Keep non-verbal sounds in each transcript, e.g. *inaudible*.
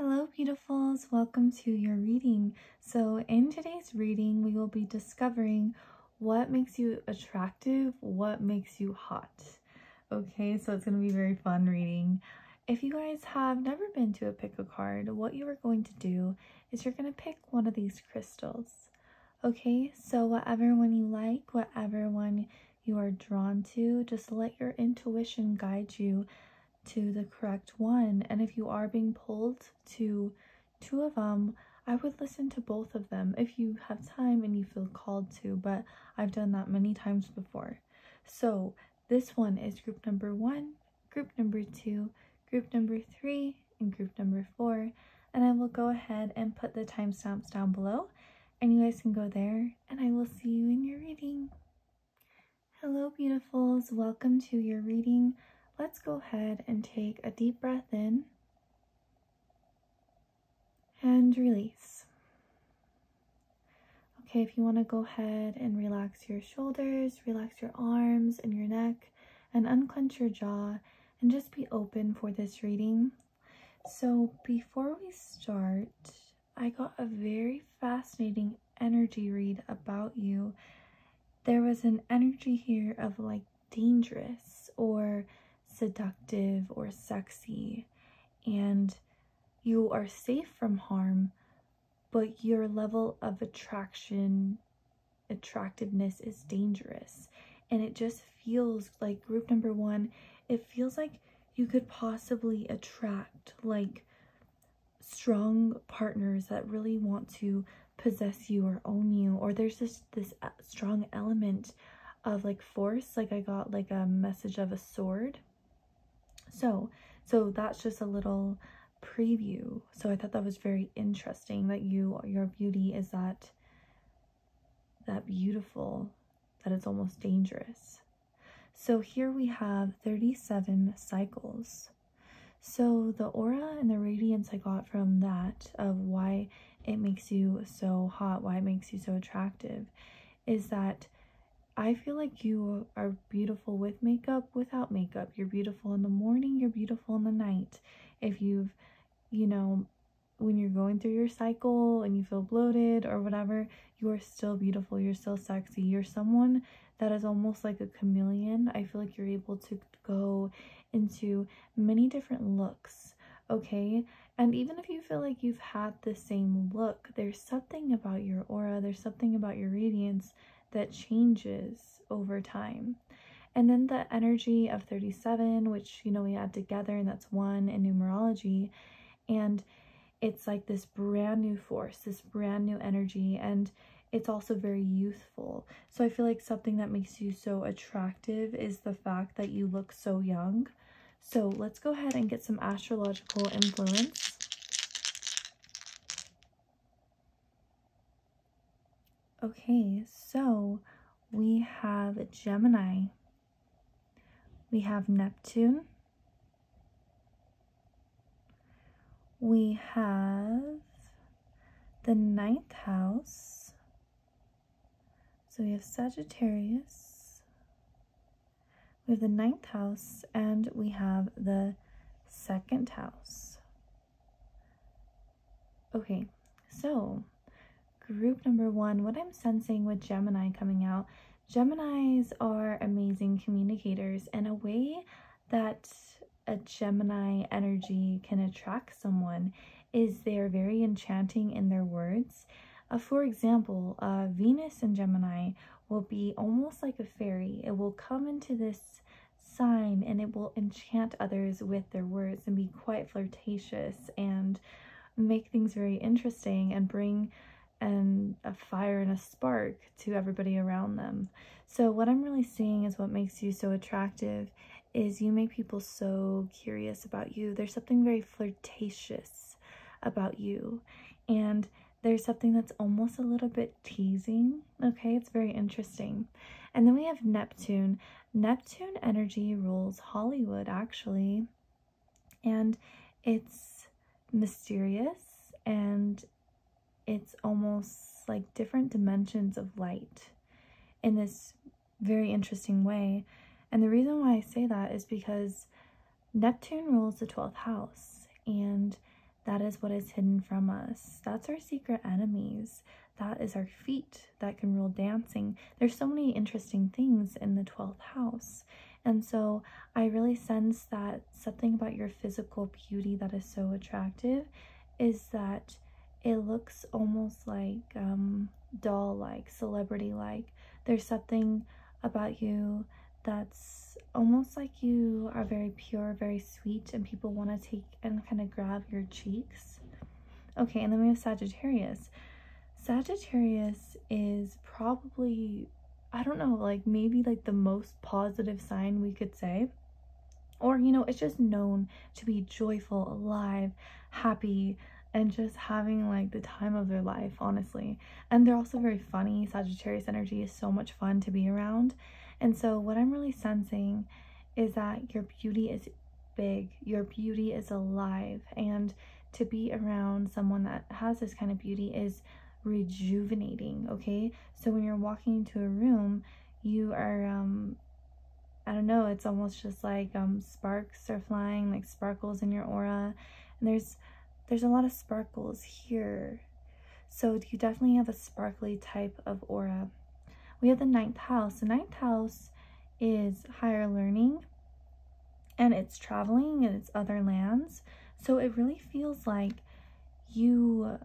Hello, beautifuls. Welcome to your reading. So, in today's reading, we will be discovering what makes you attractive, what makes you hot. Okay, so it's going to be very fun reading. If you guys have never been to a pick a card, what you are going to do is you're going to pick one of these crystals. Okay, so whatever one you like, whatever one you are drawn to, just let your intuition guide you to the correct one. And if you are being pulled to two of them, I would listen to both of them if you have time and you feel called to, but I've done that many times before. So this one is group number one, group number two, group number three, and group number four. And I will go ahead and put the timestamps down below and you guys can go there and I will see you in your reading. Hello beautifuls, welcome to your reading let's go ahead and take a deep breath in and release. Okay, if you want to go ahead and relax your shoulders, relax your arms and your neck, and unclench your jaw, and just be open for this reading. So, before we start, I got a very fascinating energy read about you. There was an energy here of like dangerous or seductive or sexy and you are safe from harm, but your level of attraction, attractiveness is dangerous. And it just feels like group number one, it feels like you could possibly attract like strong partners that really want to possess you or own you. Or there's just this uh, strong element of like force. Like i got like a message of a sword so, so that's just a little preview. So I thought that was very interesting that you, your beauty is that, that beautiful, that it's almost dangerous. So here we have 37 cycles. So the aura and the radiance I got from that of why it makes you so hot, why it makes you so attractive, is that I feel like you are beautiful with makeup, without makeup. You're beautiful in the morning, you're beautiful in the night. If you've, you know, when you're going through your cycle and you feel bloated or whatever, you are still beautiful. You're still sexy. You're someone that is almost like a chameleon. I feel like you're able to go into many different looks, okay? And even if you feel like you've had the same look, there's something about your aura, there's something about your radiance that changes over time. And then the energy of 37, which, you know, we add together, and that's one in numerology. And it's like this brand new force, this brand new energy. And it's also very youthful. So I feel like something that makes you so attractive is the fact that you look so young. So let's go ahead and get some astrological influence. Okay, so we have Gemini, we have Neptune, we have the ninth house, so we have Sagittarius, we have the ninth house, and we have the second house. Okay, so group number one, what I'm sensing with Gemini coming out, Geminis are amazing communicators in a way that a Gemini energy can attract someone is they're very enchanting in their words. Uh, for example, uh, Venus in Gemini will be almost like a fairy. It will come into this sign and it will enchant others with their words and be quite flirtatious and make things very interesting and bring and a fire and a spark to everybody around them. So what I'm really seeing is what makes you so attractive is you make people so curious about you. There's something very flirtatious about you. And there's something that's almost a little bit teasing. Okay, it's very interesting. And then we have Neptune. Neptune energy rules Hollywood, actually. And it's mysterious and it's almost like different dimensions of light in this very interesting way. And the reason why I say that is because Neptune rules the 12th house, and that is what is hidden from us. That's our secret enemies. That is our feet that can rule dancing. There's so many interesting things in the 12th house. And so I really sense that something about your physical beauty that is so attractive is that it looks almost like um, doll like, celebrity like. There's something about you that's almost like you are very pure, very sweet, and people want to take and kind of grab your cheeks. Okay, and then we have Sagittarius. Sagittarius is probably, I don't know, like maybe like the most positive sign we could say. Or, you know, it's just known to be joyful, alive, happy, and just having like the time of their life, honestly. And they're also very funny. Sagittarius energy is so much fun to be around. And so, what I'm really sensing is that your beauty is big, your beauty is alive, and to be around someone that has this kind of beauty is rejuvenating, okay? So, when you're walking into a room, you are, um, I don't know, it's almost just like um, sparks are flying, like sparkles in your aura. And there's there's a lot of sparkles here. So you definitely have a sparkly type of aura. We have the ninth house. The ninth house is higher learning and it's traveling and it's other lands. So it really feels like you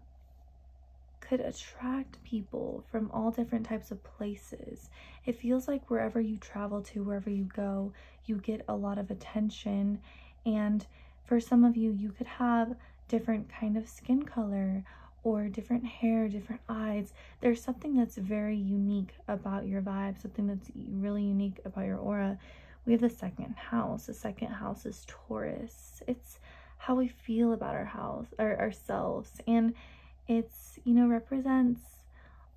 could attract people from all different types of places. It feels like wherever you travel to, wherever you go, you get a lot of attention. And for some of you, you could have different kind of skin color or different hair, different eyes. There's something that's very unique about your vibe, something that's really unique about your aura. We have the second house. The second house is Taurus. It's how we feel about our house or ourselves and it's you know represents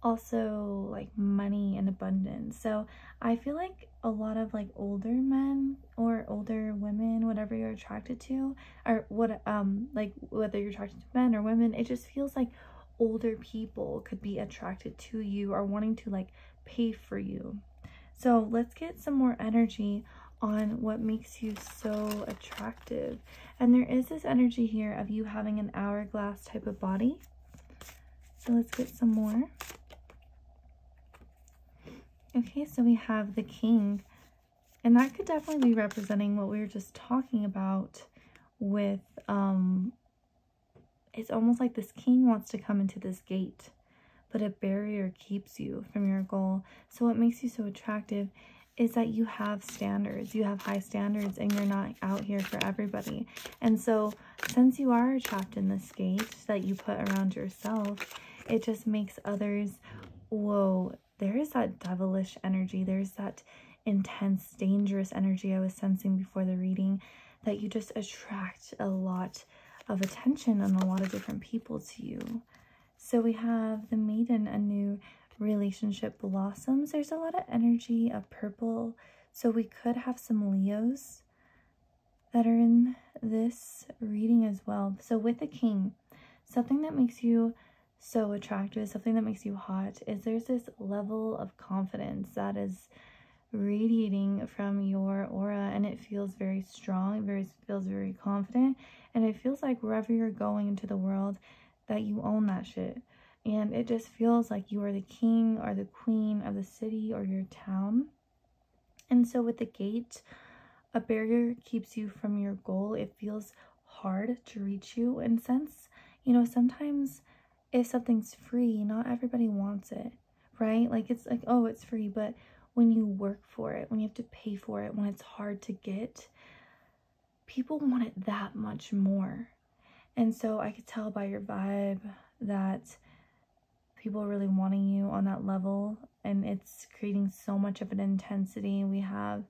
also like money and abundance. So I feel like a lot of like older men or older women, whatever you're attracted to, or what um like whether you're attracted to men or women, it just feels like older people could be attracted to you or wanting to like pay for you. So let's get some more energy on what makes you so attractive. And there is this energy here of you having an hourglass type of body. So let's get some more. Okay, so we have the king. And that could definitely be representing what we were just talking about with, um, it's almost like this king wants to come into this gate, but a barrier keeps you from your goal. So what makes you so attractive is that you have standards, you have high standards, and you're not out here for everybody. And so, since you are trapped in this gate that you put around yourself, it just makes others, whoa, there is that devilish energy. There's that intense, dangerous energy I was sensing before the reading that you just attract a lot of attention and a lot of different people to you. So we have the maiden, a new relationship blossoms. There's a lot of energy of purple. So we could have some Leos that are in this reading as well. So with the king, something that makes you so attractive, something that makes you hot, is there's this level of confidence that is radiating from your aura and it feels very strong, it very, feels very confident, and it feels like wherever you're going into the world that you own that shit. And it just feels like you are the king or the queen of the city or your town. And so with the gate, a barrier keeps you from your goal. It feels hard to reach you in sense. You know, sometimes if something's free, not everybody wants it, right? Like it's like, oh, it's free, but when you work for it, when you have to pay for it, when it's hard to get, people want it that much more. And so I could tell by your vibe that people are really wanting you on that level and it's creating so much of an intensity. We have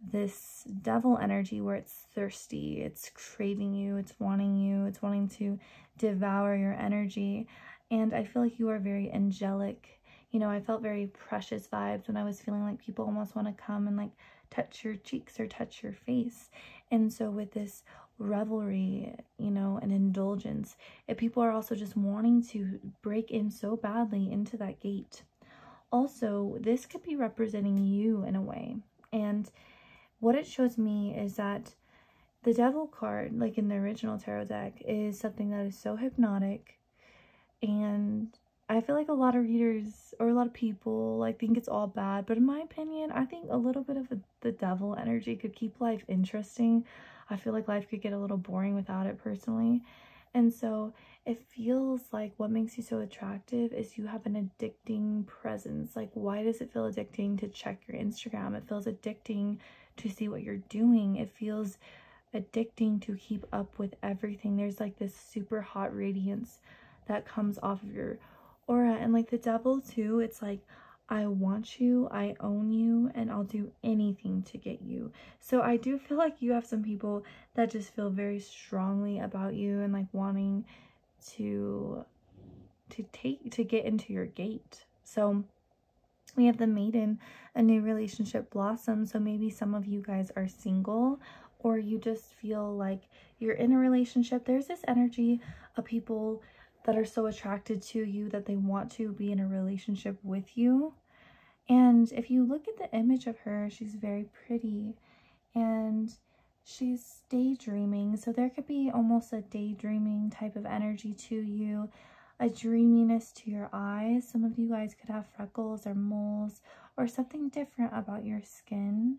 this devil energy where it's thirsty, it's craving you, it's wanting you, it's wanting to devour your energy. And I feel like you are very angelic. You know, I felt very precious vibes when I was feeling like people almost want to come and like touch your cheeks or touch your face. And so with this revelry, you know, and indulgence, if people are also just wanting to break in so badly into that gate. Also, this could be representing you in a way. And what it shows me is that the devil card, like in the original tarot deck, is something that is so hypnotic. And I feel like a lot of readers or a lot of people like think it's all bad. But in my opinion, I think a little bit of the devil energy could keep life interesting. I feel like life could get a little boring without it personally. And so it feels like what makes you so attractive is you have an addicting presence. Like, why does it feel addicting to check your Instagram? It feels addicting to see what you're doing. It feels addicting to keep up with everything. There's like this super hot radiance that comes off of your aura. And like the devil, too, it's like, I want you, I own you, and I'll do anything to get you. So I do feel like you have some people that just feel very strongly about you and like wanting to to take to get into your gate. So we have the maiden, a new relationship blossom. So maybe some of you guys are single or you just feel like you're in a relationship. There's this energy of people that are so attracted to you that they want to be in a relationship with you. And if you look at the image of her, she's very pretty and she's daydreaming. So there could be almost a daydreaming type of energy to you, a dreaminess to your eyes. Some of you guys could have freckles or moles or something different about your skin.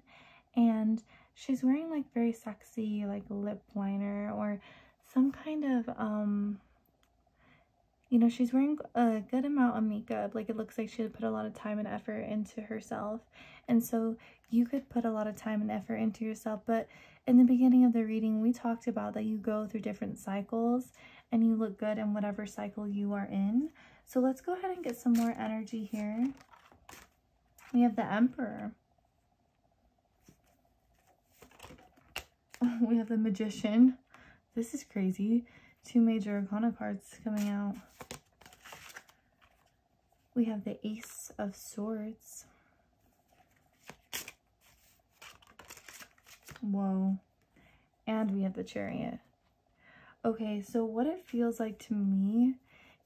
And she's wearing like very sexy like lip liner or some kind of um you know, she's wearing a good amount of makeup. Like, it looks like she put a lot of time and effort into herself. And so you could put a lot of time and effort into yourself. But in the beginning of the reading, we talked about that you go through different cycles and you look good in whatever cycle you are in. So let's go ahead and get some more energy here. We have the Emperor. *laughs* we have the Magician. This is crazy two major arcana cards coming out. We have the Ace of Swords. Whoa. And we have the Chariot. Okay, so what it feels like to me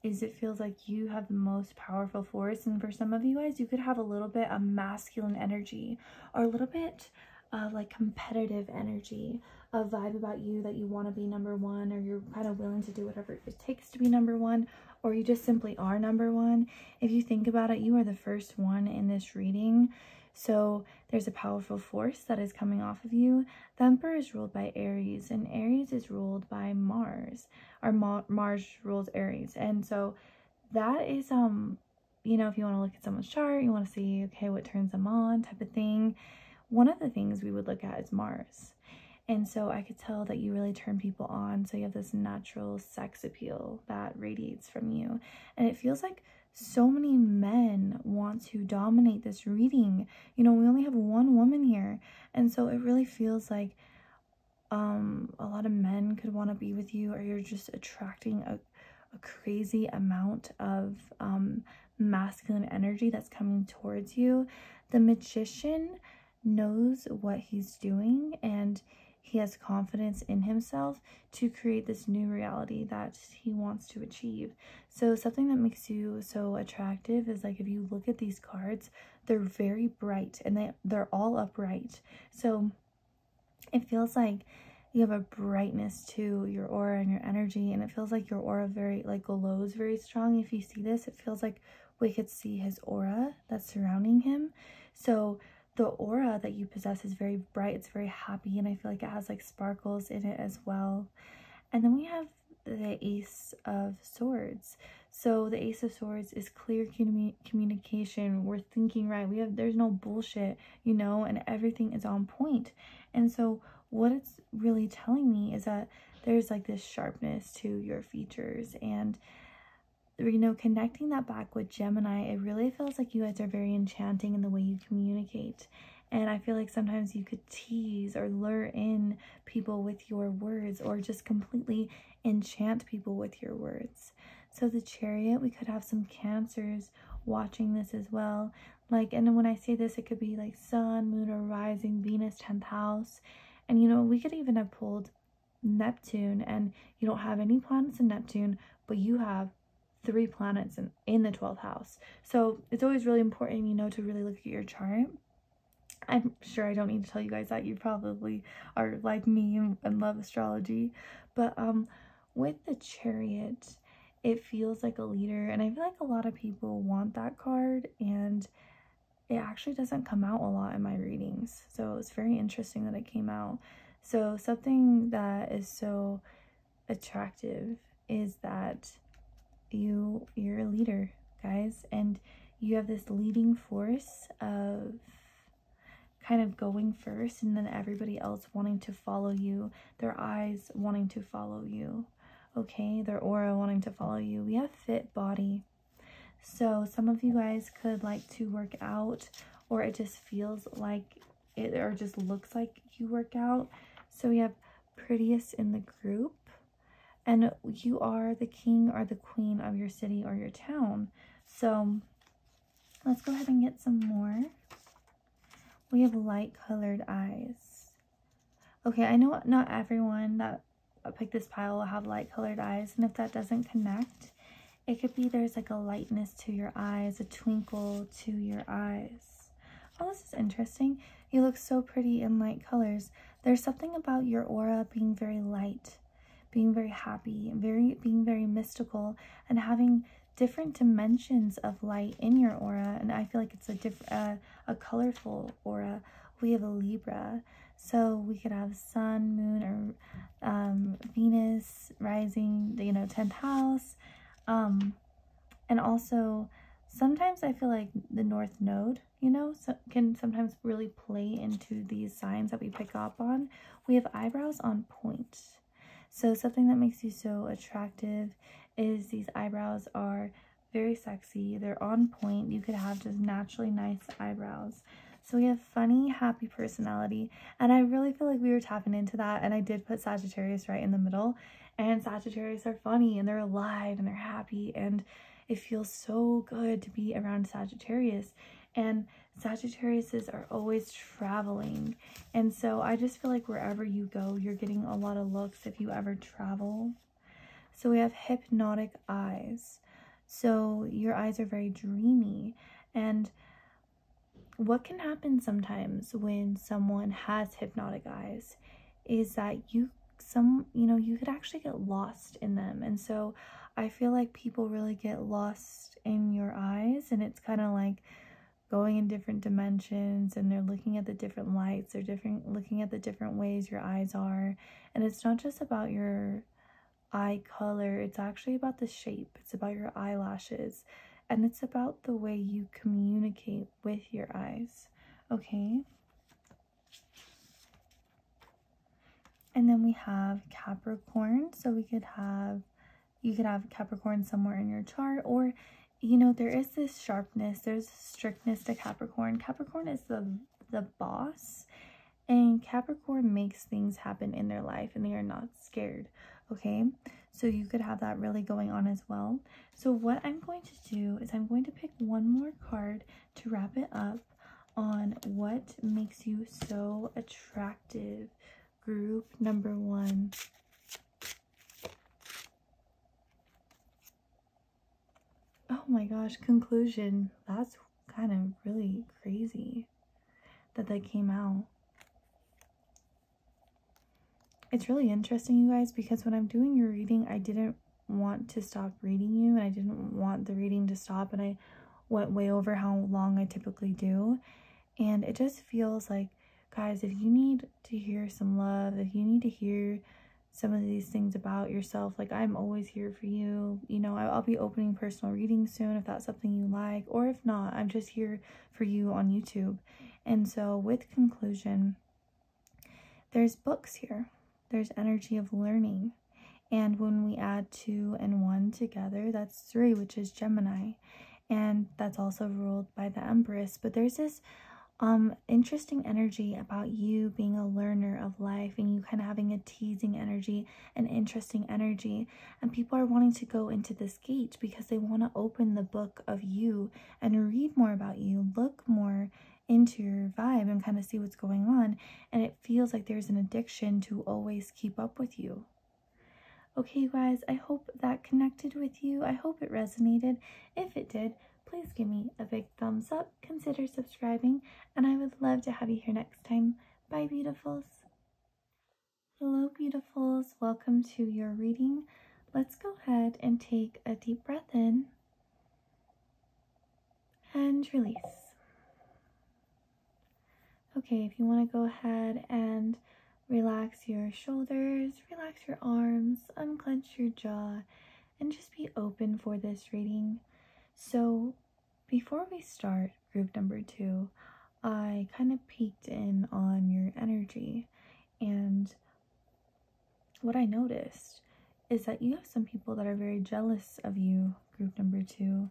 is it feels like you have the most powerful force. And for some of you guys, you could have a little bit of masculine energy or a little bit of like competitive energy a vibe about you that you want to be number one or you're kind of willing to do whatever it takes to be number one or you just simply are number one. If you think about it, you are the first one in this reading. So there's a powerful force that is coming off of you. The Emperor is ruled by Aries and Aries is ruled by Mars or Ma Mars rules Aries. And so that is, um, you know, if you want to look at someone's chart, you want to see, okay, what turns them on type of thing. One of the things we would look at is Mars. And so I could tell that you really turn people on. So you have this natural sex appeal that radiates from you. And it feels like so many men want to dominate this reading. You know, we only have one woman here. And so it really feels like um, a lot of men could want to be with you or you're just attracting a, a crazy amount of um, masculine energy that's coming towards you. The magician knows what he's doing and he has confidence in himself to create this new reality that he wants to achieve. So something that makes you so attractive is like if you look at these cards, they're very bright and they, they're all upright. So it feels like you have a brightness to your aura and your energy and it feels like your aura very like glows very strong. If you see this, it feels like we could see his aura that's surrounding him. So the aura that you possess is very bright it's very happy and i feel like it has like sparkles in it as well. And then we have the ace of swords. So the ace of swords is clear commu communication we're thinking right we have there's no bullshit you know and everything is on point. And so what it's really telling me is that there's like this sharpness to your features and you know, connecting that back with Gemini, it really feels like you guys are very enchanting in the way you communicate. And I feel like sometimes you could tease or lure in people with your words or just completely enchant people with your words. So the chariot, we could have some cancers watching this as well. Like, and when I say this, it could be like sun, moon, or rising, Venus, 10th house. And, you know, we could even have pulled Neptune and you don't have any planets in Neptune, but you have three planets in, in the 12th house. So it's always really important, you know, to really look at your chart I'm sure I don't need to tell you guys that you probably are like me and, and love astrology. But um with the chariot, it feels like a leader and I feel like a lot of people want that card and it actually doesn't come out a lot in my readings. So it's very interesting that it came out. So something that is so attractive is that you you're a leader, guys, and you have this leading force of kind of going first and then everybody else wanting to follow you, their eyes wanting to follow you. Okay, their aura wanting to follow you. We have fit body. So some of you guys could like to work out or it just feels like it or just looks like you work out. So we have prettiest in the group and you are the king or the queen of your city or your town. So let's go ahead and get some more. We have light colored eyes. Okay, I know not everyone that picked this pile will have light colored eyes. And if that doesn't connect, it could be there's like a lightness to your eyes, a twinkle to your eyes. Oh, this is interesting. You look so pretty in light colors. There's something about your aura being very light being very happy, very being very mystical, and having different dimensions of light in your aura. And I feel like it's a different, uh, a colorful aura. We have a Libra, so we could have Sun, Moon, or um, Venus rising. You know, tenth house, um, and also sometimes I feel like the North Node, you know, so can sometimes really play into these signs that we pick up on. We have eyebrows on point. So something that makes you so attractive is these eyebrows are very sexy. They're on point. You could have just naturally nice eyebrows. So we have funny, happy personality. And I really feel like we were tapping into that. And I did put Sagittarius right in the middle. And Sagittarius are funny and they're alive and they're happy. And it feels so good to be around Sagittarius. And Sagittariuses are always traveling. And so I just feel like wherever you go, you're getting a lot of looks if you ever travel. So we have hypnotic eyes. So your eyes are very dreamy. And what can happen sometimes when someone has hypnotic eyes is that you some you know you could actually get lost in them and so i feel like people really get lost in your eyes and it's kind of like going in different dimensions and they're looking at the different lights they're different looking at the different ways your eyes are. And it's not just about your eye color it's actually about the shape it's about your eyelashes and it's about the way you communicate with your eyes okay? And then we have capricorn so we could have you could have capricorn somewhere in your chart or you know, there is this sharpness, there's strictness to Capricorn. Capricorn is the the boss and Capricorn makes things happen in their life and they are not scared, okay? So you could have that really going on as well. So what I'm going to do is I'm going to pick one more card to wrap it up on what makes you so attractive. Group number one. Oh my gosh, conclusion. That's kind of really crazy that that came out. It's really interesting, you guys, because when I'm doing your reading, I didn't want to stop reading you and I didn't want the reading to stop and I went way over how long I typically do. And it just feels like, guys, if you need to hear some love, if you need to hear some of these things about yourself. Like, I'm always here for you. You know, I'll be opening personal readings soon if that's something you like, or if not, I'm just here for you on YouTube. And so, with conclusion, there's books here, there's energy of learning. And when we add two and one together, that's three, which is Gemini. And that's also ruled by the Empress. But there's this um interesting energy about you being a learner of life and you kind of having a teasing energy an interesting energy. And people are wanting to go into this gate because they want to open the book of you and read more about you look more into your vibe and kind of see what's going on. And it feels like there's an addiction to always keep up with you. Okay you guys i hope that connected with you. I hope it resonated. If it did please give me a big thumbs up, consider subscribing, and I would love to have you here next time. Bye, beautifuls. Hello, beautifuls. Welcome to your reading. Let's go ahead and take a deep breath in and release. Okay, if you want to go ahead and relax your shoulders, relax your arms, unclench your jaw, and just be open for this reading. So, before we start group number two, I kind of peeked in on your energy, and what I noticed is that you have some people that are very jealous of you, group number two.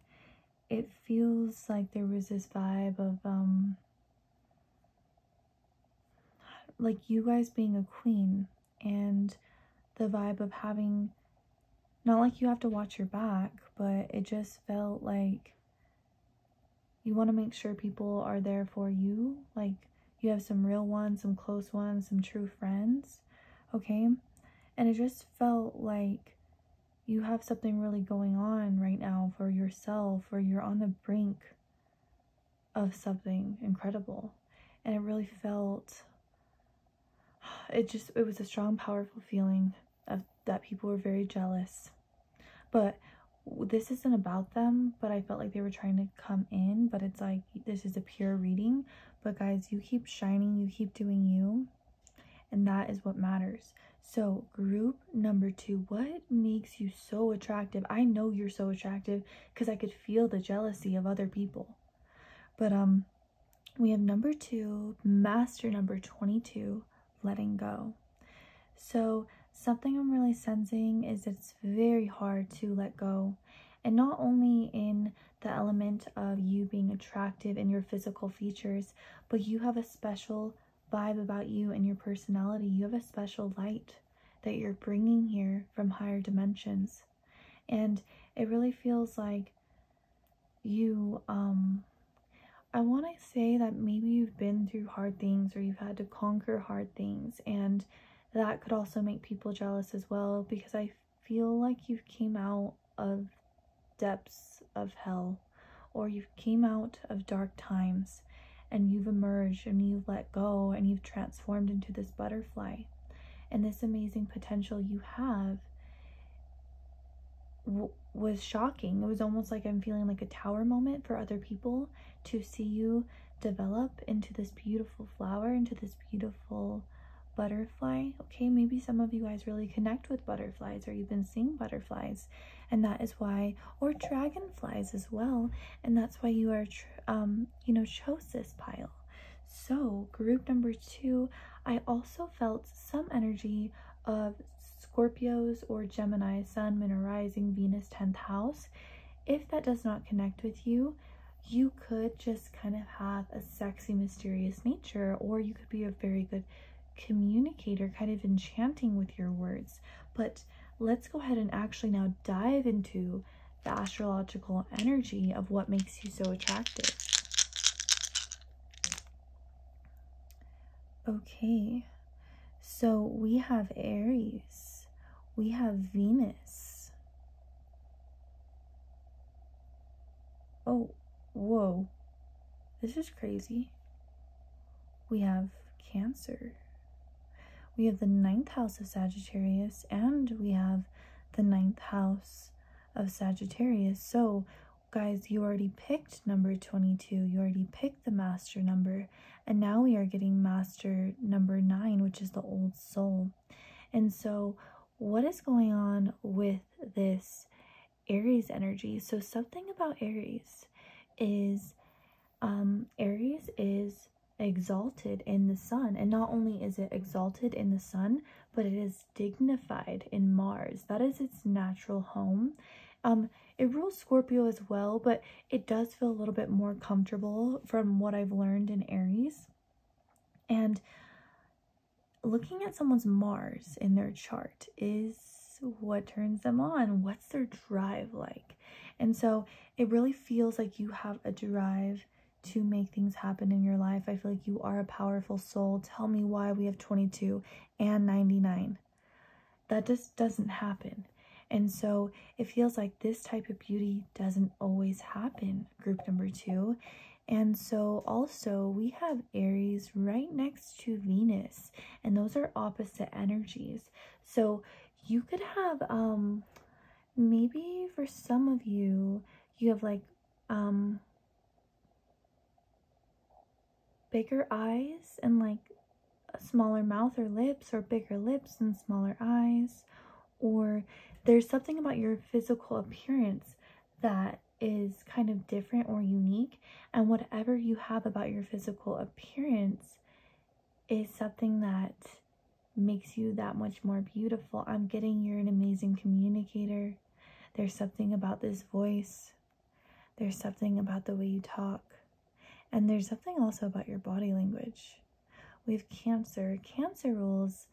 It feels like there was this vibe of, um, like you guys being a queen and the vibe of having not like you have to watch your back, but it just felt like you want to make sure people are there for you. Like you have some real ones, some close ones, some true friends. Okay. And it just felt like you have something really going on right now for yourself, or you're on the brink of something incredible. And it really felt *sighs* it just it was a strong powerful feeling of that people were very jealous but this isn't about them but i felt like they were trying to come in but it's like this is a pure reading. But guys you keep shining you keep doing you and that is what matters. So group number two what makes you so attractive? I know you're so attractive because i could feel the jealousy of other people. But um we have number two master number 22 letting go. So, something I'm really sensing is it's very hard to let go. And not only in the element of you being attractive in your physical features, but you have a special vibe about you and your personality. You have a special light that you're bringing here from higher dimensions. And it really feels like you um I want to say that maybe you've been through hard things or you've had to conquer hard things and that could also make people jealous as well because I feel like you came out of depths of hell or you came out of dark times and you've emerged and you've let go and you've transformed into this butterfly and this amazing potential you have was shocking. It was almost like I'm feeling like a tower moment for other people to see you develop into this beautiful flower, into this beautiful butterfly. Okay, maybe some of you guys really connect with butterflies or you've been seeing butterflies, and that is why, or dragonflies as well, and that's why you are, um, you know, chose this pile. So, group number two, I also felt some energy of Scorpios or Gemini, Sun, Moon, Rising, Venus, 10th house. If that does not connect with you, you could just kind of have a sexy, mysterious nature, or you could be a very good communicator, kind of enchanting with your words. But let's go ahead and actually now dive into the astrological energy of what makes you so attractive. Okay, so we have Aries we have Venus. Oh, whoa. This is crazy. We have Cancer. We have the ninth house of Sagittarius and we have the ninth house of Sagittarius. So, guys, you already picked number 22. You already picked the master number. And now we are getting master number 9, which is the old soul. And so, what is going on with this Aries energy? So, something about Aries is um, Aries is exalted in the sun, and not only is it exalted in the sun, but it is dignified in Mars. That is its natural home. Um, it rules Scorpio as well, but it does feel a little bit more comfortable from what I've learned in Aries. And looking at someone's Mars in their chart is what turns them on. What's their drive like? And so it really feels like you have a drive to make things happen in your life. I feel like you are a powerful soul. Tell me why we have 22 and 99. That just doesn't happen. And so it feels like this type of beauty doesn't always happen, group number two. And so also we have Aries right next to Venus, and those are opposite energies. So you could have um maybe for some of you you have like um bigger eyes and like a smaller mouth or lips or bigger lips and smaller eyes or there's something about your physical appearance that is kind of different or unique and whatever you have about your physical appearance is something that makes you that much more beautiful. I'm getting you're an amazing communicator. There's something about this voice. There's something about the way you talk. And there's something also about your body language. We have Cancer. Cancer rules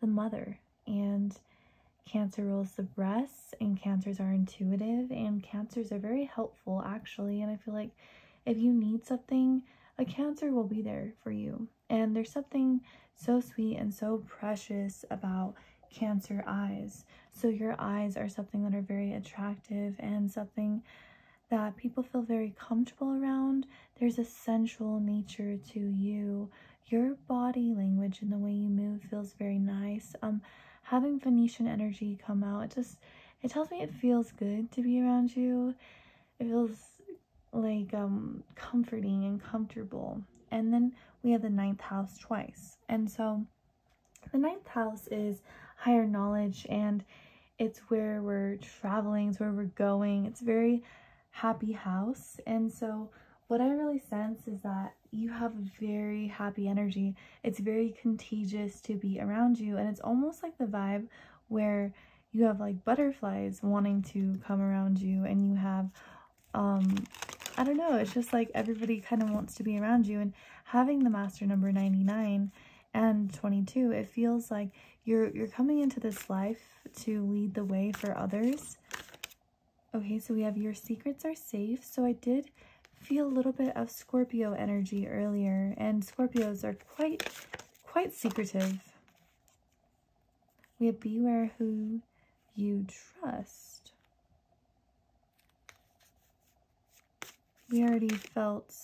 the mother, and Cancer rules the breasts, and Cancers are intuitive, and Cancers are very helpful, actually. And I feel like if you need something, a Cancer will be there for you. And there's something so sweet and so precious about Cancer eyes. So, your eyes are something that are very attractive and something that people feel very comfortable around. There's a sensual nature to you. Your body language and the way you move feels very nice. Um, having Venusian energy come out, it just it tells me it feels good to be around you. It feels like um comforting and comfortable. And then we have the ninth house twice. And so the ninth house is higher knowledge and it's where we're traveling, it's where we're going. It's very happy house. And so what I really sense is that you have very happy energy. It's very contagious to be around you. And it's almost like the vibe where you have like butterflies wanting to come around you and you have, um, I don't know, it's just like everybody kind of wants to be around you. And having the master number 99 and 22, it feels like you're, you're coming into this life to lead the way for others Okay, so we have your secrets are safe. So I did feel a little bit of Scorpio energy earlier, and Scorpios are quite, quite secretive. We have beware who you trust. We already felt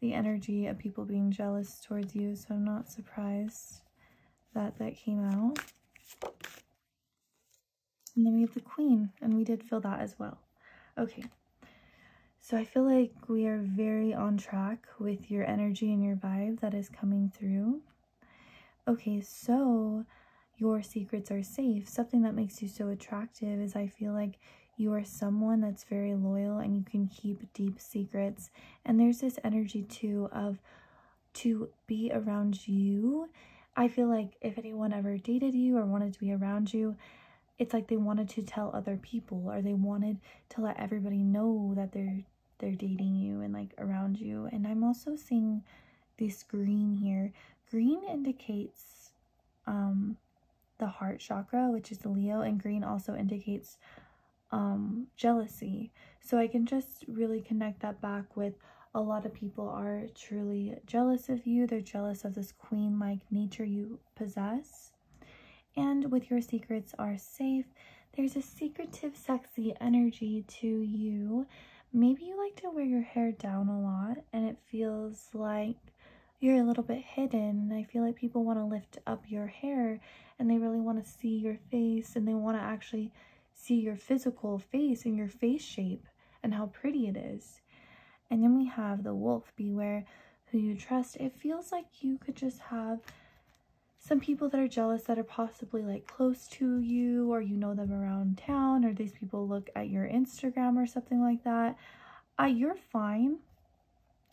the energy of people being jealous towards you, so I'm not surprised that that came out. And then we have the queen, and we did feel that as well. Okay, so I feel like we are very on track with your energy and your vibe that is coming through. Okay, so your secrets are safe. Something that makes you so attractive is I feel like you are someone that's very loyal and you can keep deep secrets. And there's this energy too of to be around you. I feel like if anyone ever dated you or wanted to be around you, it's like they wanted to tell other people or they wanted to let everybody know that they're they're dating you and like around you. And i'm also seeing this green here. Green indicates um the heart chakra which is leo and green also indicates um jealousy. So i can just really connect that back with a lot of people are truly jealous of you. They're jealous of this queen like nature you possess and with your secrets are safe. There's a secretive, sexy energy to you. Maybe you like to wear your hair down a lot and it feels like you're a little bit hidden. I feel like people want to lift up your hair and they really want to see your face and they want to actually see your physical face and your face shape and how pretty it is. And then we have the wolf, beware who you trust. It feels like you could just have some people that are jealous that are possibly like close to you or you know them around town or these people look at your Instagram or something like that. Uh, you're fine.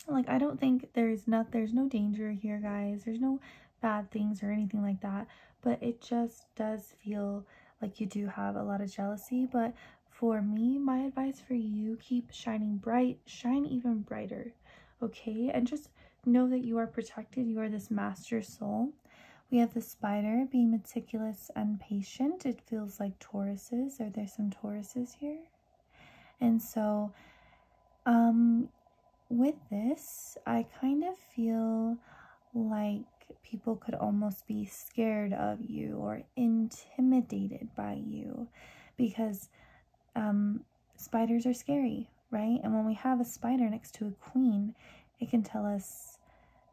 Like I don't think there's not there's no danger here guys. There's no bad things or anything like that. But it just does feel like you do have a lot of jealousy. But for me, my advice for you, keep shining bright, shine even brighter. Okay? And just know that you are protected. You are this master soul we have the spider being meticulous and patient. It feels like Tauruses. Are there some Tauruses here? And so, um, with this, I kind of feel like people could almost be scared of you or intimidated by you. because um, spiders are scary, right? And when we have a spider next to a queen, it can tell us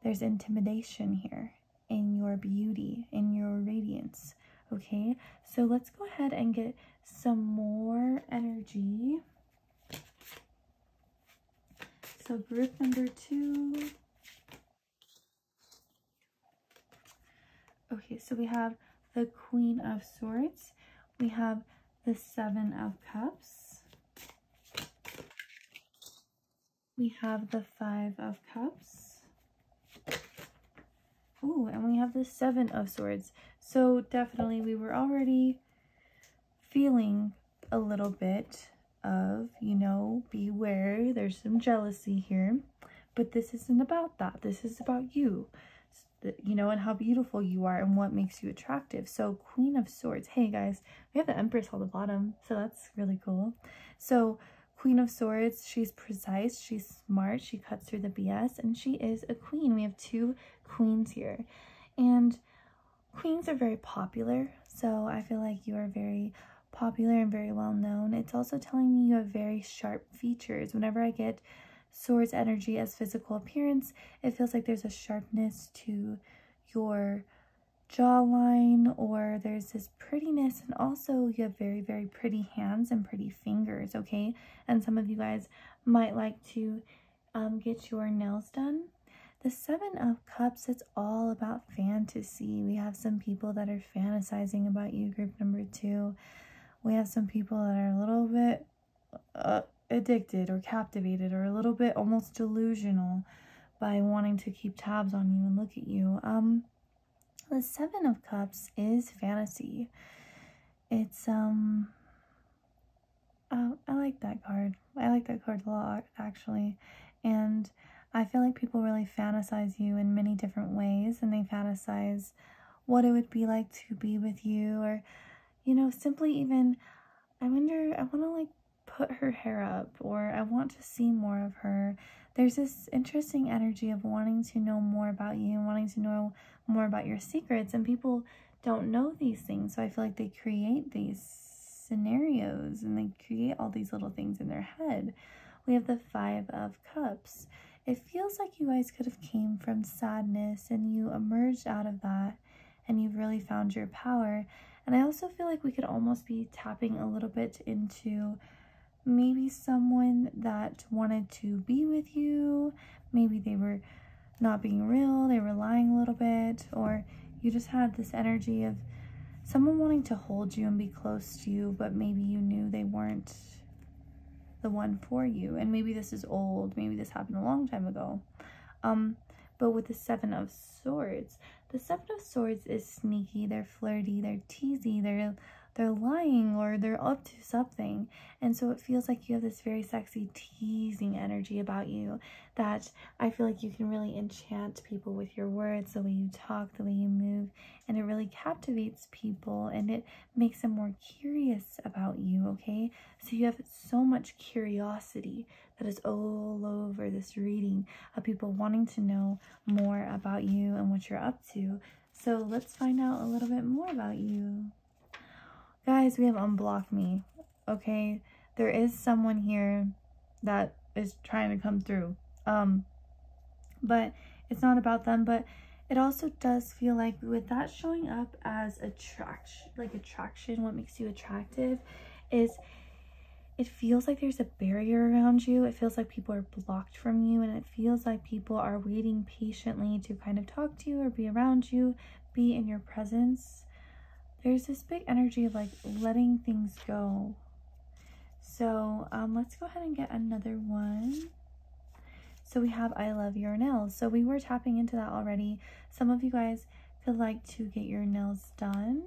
there's intimidation here in your beauty, in your radiance. Okay, so let's go ahead and get some more energy. So group number two. Okay, so we have the Queen of Swords. We have the Seven of Cups. We have the Five of Cups. Oh, and we have the Seven of Swords. So definitely we were already feeling a little bit of, you know, beware, there's some jealousy here. But this isn't about that. This is about you, you know, and how beautiful you are and what makes you attractive. So Queen of Swords. Hey, guys, we have the Empress on the bottom, so that's really cool. So Queen of Swords, she's precise, she's smart, she cuts through the BS, and she is a queen. We have two queens here. And queens are very popular, so I feel like you are very popular and very well known. It's also telling me you have very sharp features. Whenever I get swords energy as physical appearance, it feels like there's a sharpness to your jawline or there's this prettiness and also you have very very pretty hands and pretty fingers okay and some of you guys might like to um, get your nails done the seven of cups it's all about fantasy we have some people that are fantasizing about you group number two we have some people that are a little bit uh, addicted or captivated or a little bit almost delusional by wanting to keep tabs on you and look at you. Um, the Seven of Cups is fantasy. It's, um, uh, I like that card. I like that card a lot, actually. And I feel like people really fantasize you in many different ways, and they fantasize what it would be like to be with you or you know, simply even, I wonder, I want to like put her hair up or I want to see more of her. There's this interesting energy of wanting to know more about you and wanting to know more about your secrets, and people don't know these things. So I feel like they create these scenarios and they create all these little things in their head. We have the Five of Cups. It feels like you guys could have came from sadness and you emerged out of that and you've really found your power and I also feel like we could almost be tapping a little bit into maybe someone that wanted to be with you. Maybe they were not being real, they were lying a little bit, or you just had this energy of someone wanting to hold you and be close to you, but maybe you knew they weren't the one for you. And maybe this is old, maybe this happened a long time ago. Um, but with the Seven of Swords, the Seven of Swords is sneaky, they're flirty, they're teasy, they're they're lying or they're up to something. And so it feels like you have this very sexy teasing energy about you that I feel like you can really enchant people with your words, the way you talk, the way you move, and it really captivates people and it makes them more curious about you, okay? So you have so much curiosity that is all over this reading of people wanting to know more about you and what you're up to. So let's find out a little bit more about you. Guys, we have unblocked me. Okay, there is someone here that is trying to come through. Um, but it's not about them. But it also does feel like with that showing up as attraction, like attraction, what makes you attractive is it feels like there's a barrier around you. It feels like people are blocked from you, and it feels like people are waiting patiently to kind of talk to you or be around you, be in your presence there's this big energy of like letting things go. So um, let's go ahead and get another one. So we have I love your nails. So we were tapping into that already. Some of you guys could like to get your nails done.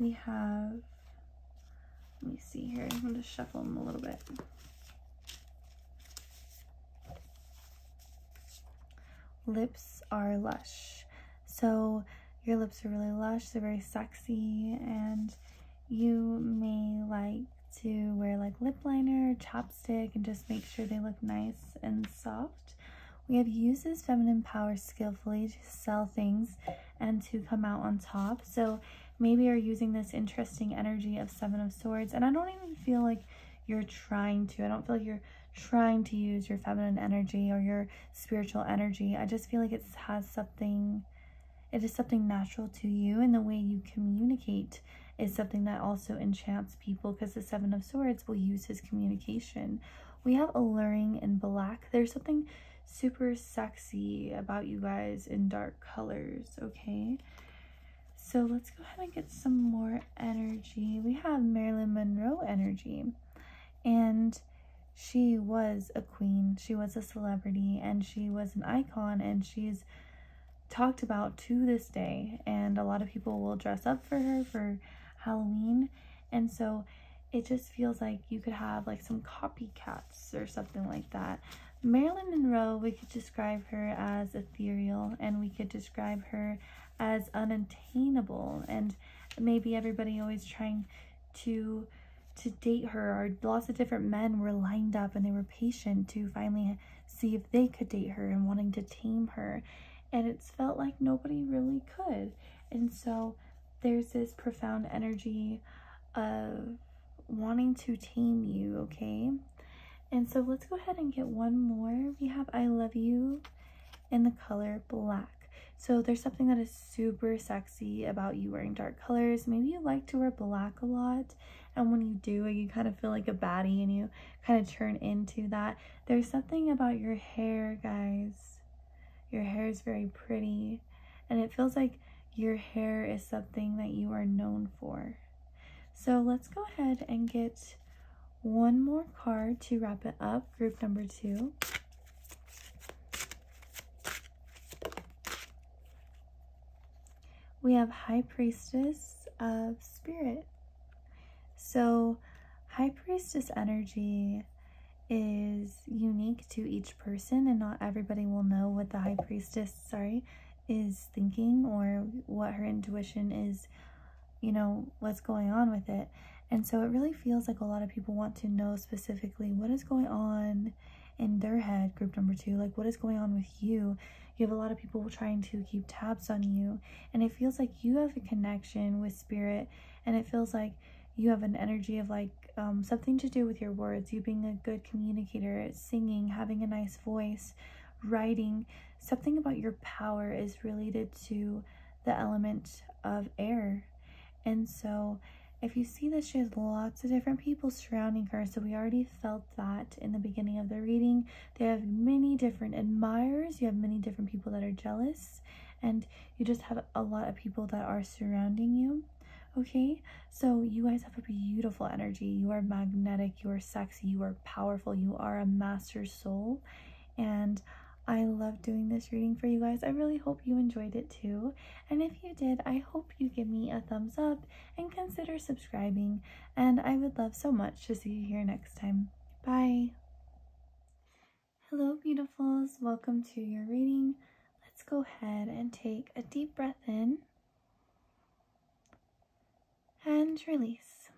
We have, let me see here. I'm going to shuffle them a little bit. Lips are lush. So your lips are really lush, they're very sexy, and you may like to wear like lip liner, chapstick, and just make sure they look nice and soft. We have used this feminine power skillfully to sell things and to come out on top. So maybe you're using this interesting energy of Seven of Swords. And I don't even feel like you're trying to. I don't feel like you're trying to use your feminine energy or your spiritual energy. I just feel like it has something, it is something natural to you and the way you communicate is something that also enchants people because the Seven of Swords will use his communication. We have alluring in black. There's something super sexy about you guys in dark colors, okay? So let's go ahead and get some more energy. We have Marilyn Monroe energy. And she was a queen, she was a celebrity, and she was an icon, and she's talked about to this day. And a lot of people will dress up for her for Halloween. And so it just feels like you could have like some copycats or something like that. Marilyn Monroe, we could describe her as ethereal and we could describe her as unattainable and maybe everybody always trying to to date her or lots of different men were lined up and they were patient to finally see if they could date her and wanting to tame her and it's felt like nobody really could and so there's this profound energy of wanting to tame you okay and so let's go ahead and get one more we have i love you in the color black so there's something that is super sexy about you wearing dark colors. Maybe you like to wear black a lot. And when you do, you kind of feel like a baddie and you kind of turn into that. There's something about your hair, guys. Your hair is very pretty. And it feels like your hair is something that you are known for. So let's go ahead and get one more card to wrap it up. Group number two. we have High Priestess of Spirit. So, High Priestess energy is unique to each person, and not everybody will know what the High Priestess, sorry, is thinking or what her intuition is, you know, what's going on with it. And so, it really feels like a lot of people want to know specifically what is going on in their head, group number two, like what is going on with you you have a lot of people trying to keep tabs on you and it feels like you have a connection with spirit and it feels like you have an energy of like um, something to do with your words you being a good communicator singing having a nice voice writing something about your power is related to the element of air and so if you see this, she has lots of different people surrounding her. So we already felt that in the beginning of the reading. They have many different admirers. You have many different people that are jealous. And you just have a lot of people that are surrounding you. Okay, so you guys have a beautiful energy. You are magnetic. You are sexy. You are powerful. You are a master soul. And I love doing this reading for you guys. I really hope you enjoyed it too. And if you did, I hope you give me a thumbs up and consider subscribing. And I would love so much to see you here next time. Bye. Hello, beautifuls. Welcome to your reading. Let's go ahead and take a deep breath in and release.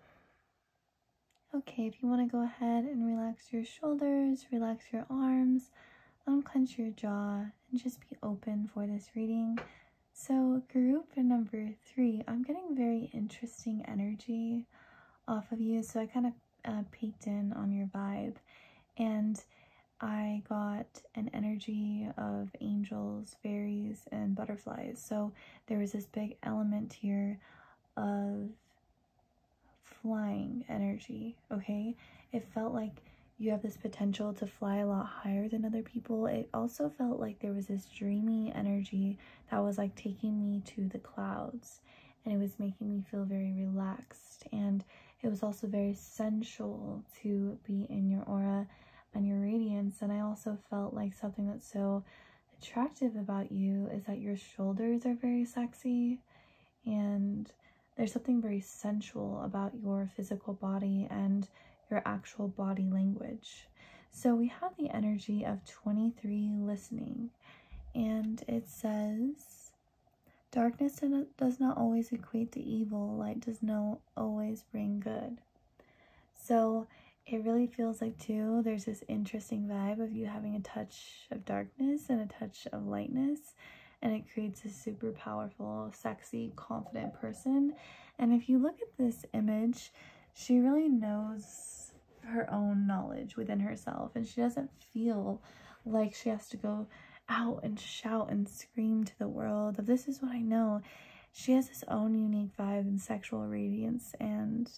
Okay, if you want to go ahead and relax your shoulders, relax your arms, unclench your jaw and just be open for this reading. So, group number three, I'm getting very interesting energy off of you. So, I kind of uh, peeked in on your vibe and I got an energy of angels, fairies, and butterflies. So, there was this big element here of flying energy, okay? It felt like you have this potential to fly a lot higher than other people. It also felt like there was this dreamy energy that was like taking me to the clouds and it was making me feel very relaxed and it was also very sensual to be in your aura and your radiance and I also felt like something that's so attractive about you is that your shoulders are very sexy and there's something very sensual about your physical body and your actual body language. So we have the energy of 23 listening, and it says, Darkness does not always equate to evil, light does not always bring good. So it really feels like, too, there's this interesting vibe of you having a touch of darkness and a touch of lightness. And it creates a super powerful, sexy, confident person. And if you look at this image, she really knows her own knowledge within herself and she doesn't feel like she has to go out and shout and scream to the world of this is what I know. She has this own unique vibe and sexual radiance and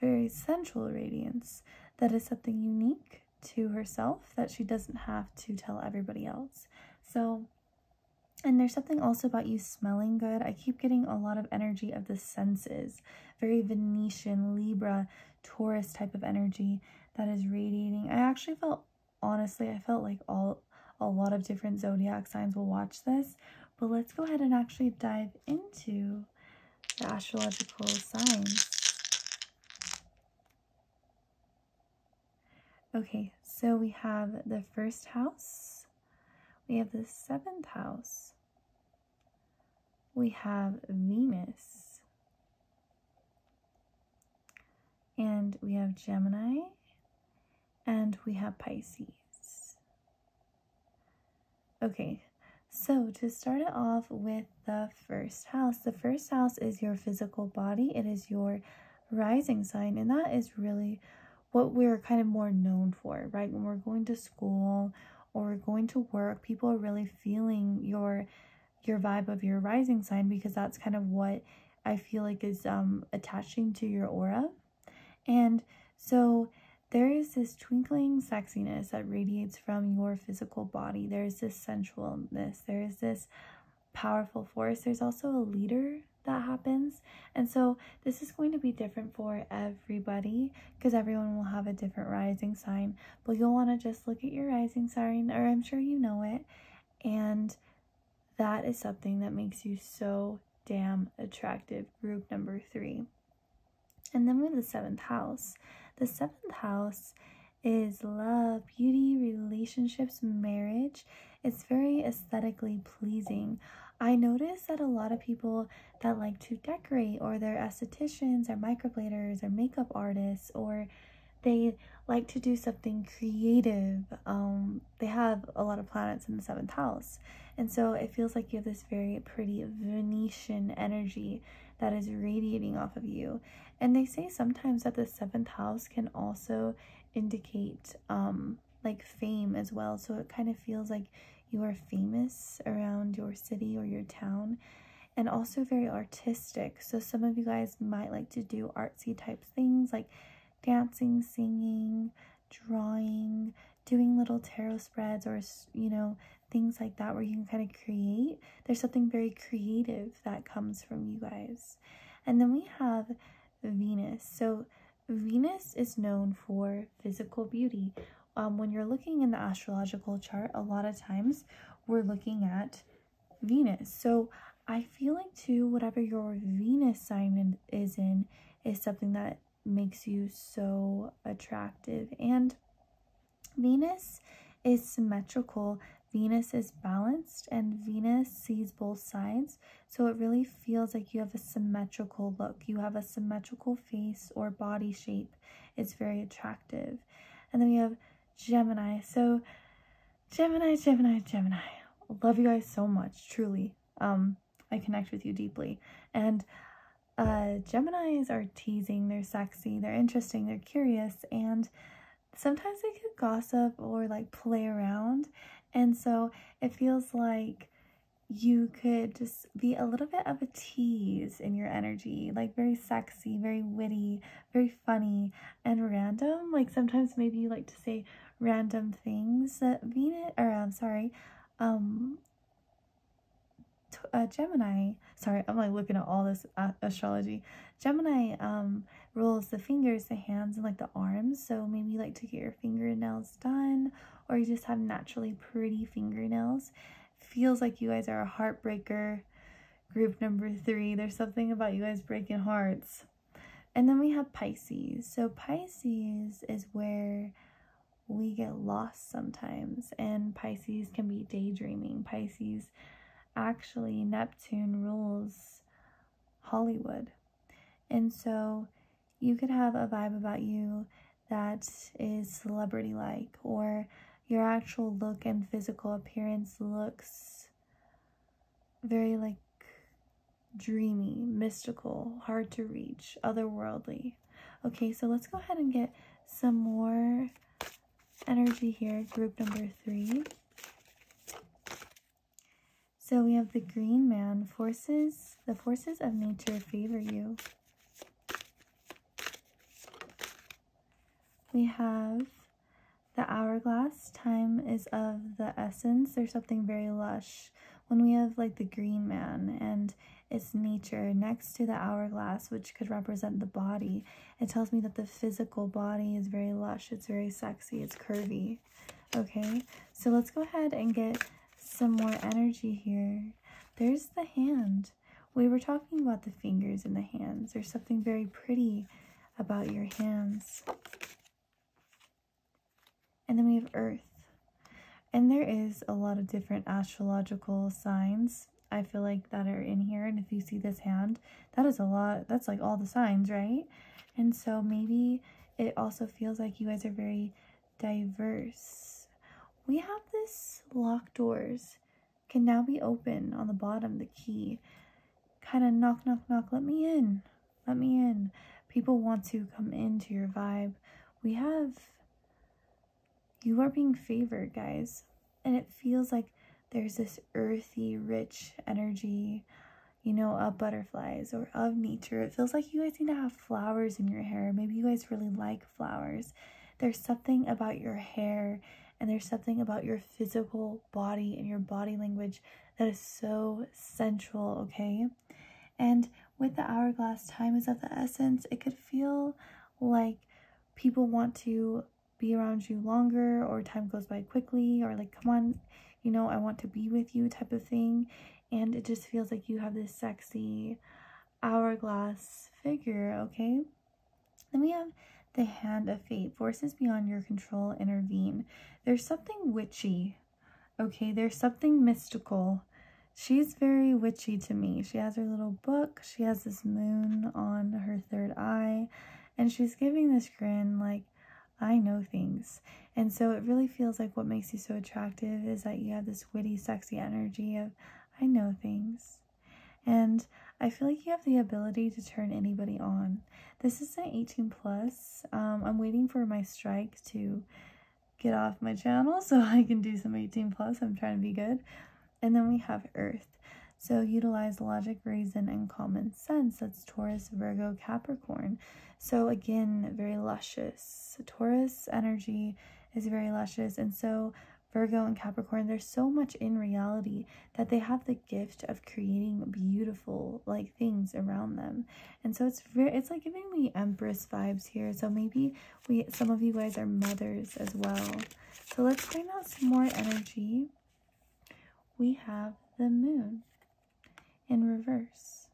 very sensual radiance that is something unique to herself that she doesn't have to tell everybody else. So, and there's something also about you smelling good. I keep getting a lot of energy of the senses, very Venusian, Libra, Taurus type of energy that is radiating. I actually felt, honestly, I felt like all a lot of different zodiac signs will watch this. But let's go ahead and actually dive into the astrological signs. Okay, so we have the first house, we have the seventh house, we have Venus, and we have Gemini, and we have Pisces. Okay, so to start it off with the first house, the first house is your physical body, it is your rising sign, and that is really what we're kind of more known for, right? When we're going to school or going to work, people are really feeling your your vibe of your rising sign because that's kind of what I feel like is um attaching to your aura. And so there is this twinkling sexiness that radiates from your physical body. There's this sensualness. There is this powerful force. There's also a leader that happens. And so this is going to be different for everybody because everyone will have a different rising sign. But you'll want to just look at your rising sign, or I'm sure you know it. And that is something that makes you so damn attractive. Group number three. And then we have the seventh house. The seventh house is love, beauty, relationships, marriage. It's very aesthetically pleasing. I notice that a lot of people that like to decorate or they're estheticians or microbladers or makeup artists or they like to do something creative. Um, they have a lot of planets in the seventh house. And so it feels like you have this very pretty Venusian energy that is radiating off of you. And they say sometimes that the seventh house can also indicate um, like fame as well. So it kind of feels like you are famous around your city or your town and also very artistic. So some of you guys might like to do artsy type things like dancing, singing, drawing, doing little tarot spreads or, you know, things like that where you can kind of create. There's something very creative that comes from you guys. And then we have Venus. So Venus is known for physical beauty um, when you're looking in the astrological chart, a lot of times we're looking at Venus. So I feel like too, whatever your Venus sign is in is something that makes you so attractive. And Venus is symmetrical. Venus is balanced and Venus sees both sides. So it really feels like you have a symmetrical look. You have a symmetrical face or body shape. It's very attractive. And then we have Gemini. So Gemini, Gemini, Gemini. Love you guys so much, truly. Um, I connect with you deeply. And uh Geminis are teasing, they're sexy, they're interesting, they're curious, and sometimes they could gossip or like play around. And so it feels like you could just be a little bit of a tease in your energy, like very sexy, very witty, very funny, and random. Like sometimes maybe you like to say random things that Venus, or I'm sorry, um, uh, Gemini, sorry, I'm like looking at all this uh, astrology. Gemini um rules the fingers, the hands, and like the arms. So maybe you like to get your fingernails done, or you just have naturally pretty fingernails feels like you guys are a heartbreaker. Group number three, there's something about you guys breaking hearts. And then we have Pisces. So Pisces is where we get lost sometimes. And Pisces can be daydreaming. Pisces, actually, Neptune rules Hollywood. And so you could have a vibe about you that is celebrity like or your actual look and physical appearance looks very like dreamy, mystical, hard to reach, otherworldly. Okay, so let's go ahead and get some more energy here, group number three. So we have the green man, forces, the forces of nature favor you. We have the hourglass, time is of the essence. There's something very lush. When we have like the green man and its nature next to the hourglass, which could represent the body, it tells me that the physical body is very lush. It's very sexy. It's curvy. Okay, so let's go ahead and get some more energy here. There's the hand. We were talking about the fingers and the hands. There's something very pretty about your hands. And then we have Earth. And there is a lot of different astrological signs I feel like that are in here. And if you see this hand, that is a lot. That's like all the signs, right? And so maybe it also feels like you guys are very diverse. We have this locked doors can now be open on the bottom, the key. Kind of knock, knock, knock, let me in. Let me in. People want to come into your vibe. We have, you are being favored, guys. And it feels like there's this earthy, rich energy, you know, of butterflies or of nature. It feels like you guys need to have flowers in your hair. Maybe you guys really like flowers. There's something about your hair and there's something about your physical body and your body language that is so central, okay? And with the hourglass, time is of the essence. It could feel like people want to be around you longer or time goes by quickly or like, come on, you know, I want to be with you type of thing. And it just feels like you have this sexy hourglass figure, okay? Then we have the hand of fate. Forces beyond your control intervene. There's something witchy, okay? There's something mystical. She's very witchy to me. She has her little book. She has this moon on her third eye. And she's giving this grin like, I know things. And so it really feels like what makes you so attractive is that you have this witty, sexy energy of, I know things. And I feel like you have the ability to turn anybody on. This is an 18 plus. Um, I'm waiting for my strike to get off my channel *laughs* so I can do some 18 plus. I'm trying to be good. And then we have Earth. So utilize logic, reason, and common sense. That's Taurus, Virgo, Capricorn. So again, very luscious. Taurus energy is very luscious. And so Virgo and Capricorn, there's so much in reality that they have the gift of creating beautiful like things around them. And so it's very it's like giving me Empress vibes here. So maybe we some of you guys are mothers as well. So let's bring out some more energy. We have the moon in reverse.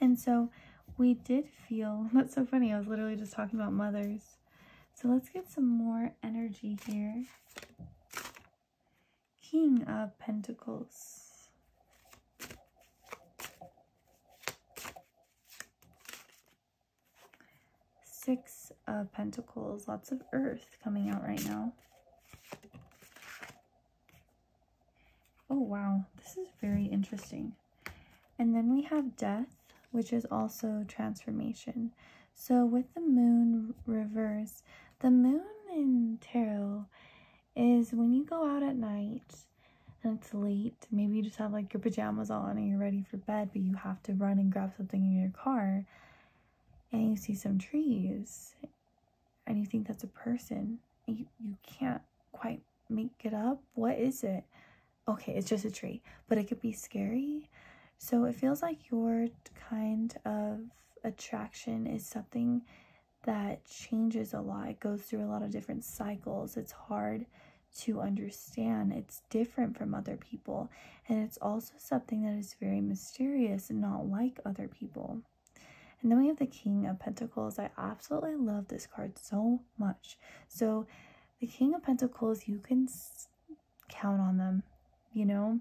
And so we did feel, *laughs* that's so funny, I was literally just talking about mothers. So let's get some more energy here. King of Pentacles. Six of Pentacles. Lots of earth coming out right now. Oh, wow. This is very interesting. And then we have death, which is also transformation. So with the moon reverse, the moon in tarot is when you go out at night and it's late, maybe you just have like your pajamas on and you're ready for bed, but you have to run and grab something in your car and you see some trees and you think that's a person you, you can't quite make it up. What is it? Okay, it's just a tree, but it could be scary. So it feels like your kind of attraction is something that changes a lot. It goes through a lot of different cycles. It's hard to understand. It's different from other people. And it's also something that is very mysterious and not like other people. And then we have the King of Pentacles. I absolutely love this card so much. So the King of Pentacles, you can count on them, you know?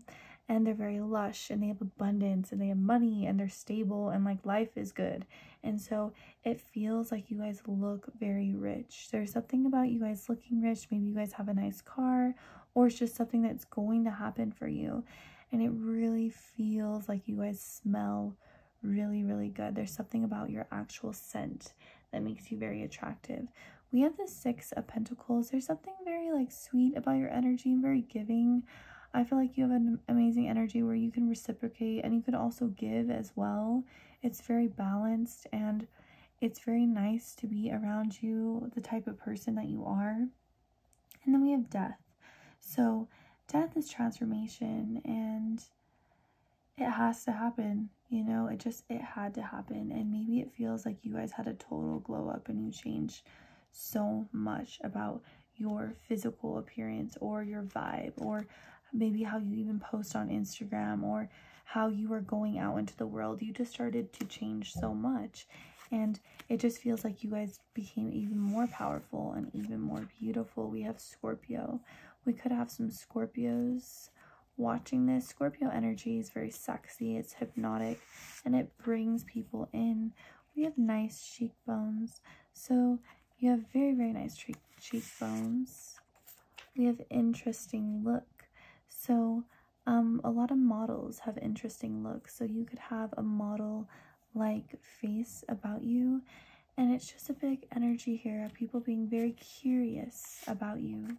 And they're very lush and they have abundance and they have money and they're stable and like life is good. And so it feels like you guys look very rich. There's something about you guys looking rich. Maybe you guys have a nice car or it's just something that's going to happen for you. and it really feels like you guys smell really, really good. There's something about your actual scent that makes you very attractive. We have the Six of Pentacles. There's something very like sweet about your energy and very giving. I feel like you have an amazing energy where you can reciprocate and you can also give as well. It's very balanced and it's very nice to be around you, the type of person that you are. And then we have death. So death is transformation and it has to happen you know it just it had to happen and maybe it feels like you guys had a total glow up and you changed so much about your physical appearance or your vibe or maybe how you even post on Instagram or how you are going out into the world you just started to change so much and it just feels like you guys became even more powerful and even more beautiful we have Scorpio we could have some Scorpios watching this. Scorpio energy is very sexy, it's hypnotic, and it brings people in. We have nice cheekbones. So you have very, very nice cheekbones. We have interesting look. So um, a lot of models have interesting looks. So you could have a model like face about you. And it's just a big energy here of people being very curious about you.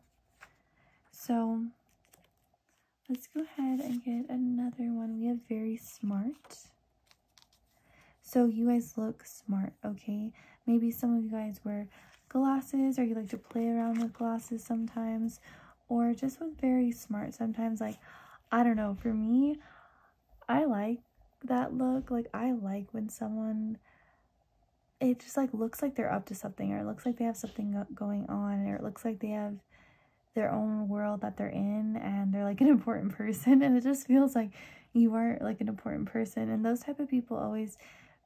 So Let's go ahead and get another one. We have very smart. So you guys look smart, okay? Maybe some of you guys wear glasses or you like to play around with glasses sometimes or just with very smart. Sometimes like, I don't know, for me, I like that look. Like I like when someone it just like looks like they're up to something or it looks like they have something going on or it looks like they have their own world that they're in and they're like *laughs* an important person and it just feels like you are like an important person and those type of people always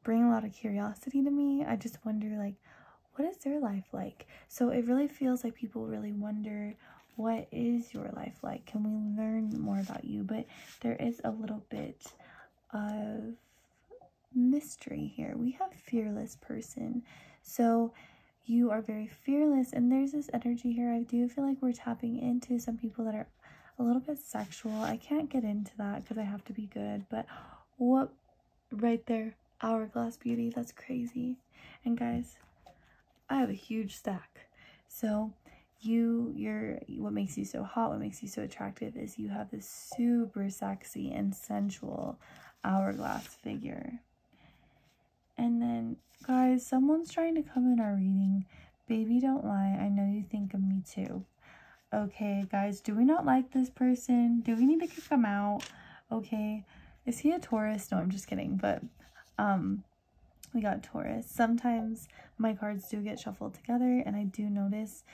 bring a lot of curiosity to me i just wonder like what is their life like so it really feels like people really wonder what is your life like? Can we learn more about you? But there is a little bit of mystery here. We have fearless person. So you are very fearless and there's this energy here. I do feel like we're tapping into some people that are a little bit sexual. I can't get into that because i have to be good but what right there. Hourglass beauty. That's crazy. And guys i have a huge stack. So you you're what makes you so hot what makes you so attractive is you have this super sexy and sensual hourglass figure and then Guys, someone's trying to come in our reading. Baby, don't lie. I know you think of me too. Okay, guys, do we not like this person? Do we need to kick him out? Okay, is he a Taurus? No, I'm just kidding. But, um, we got Taurus. Sometimes my cards do get shuffled together, and I do notice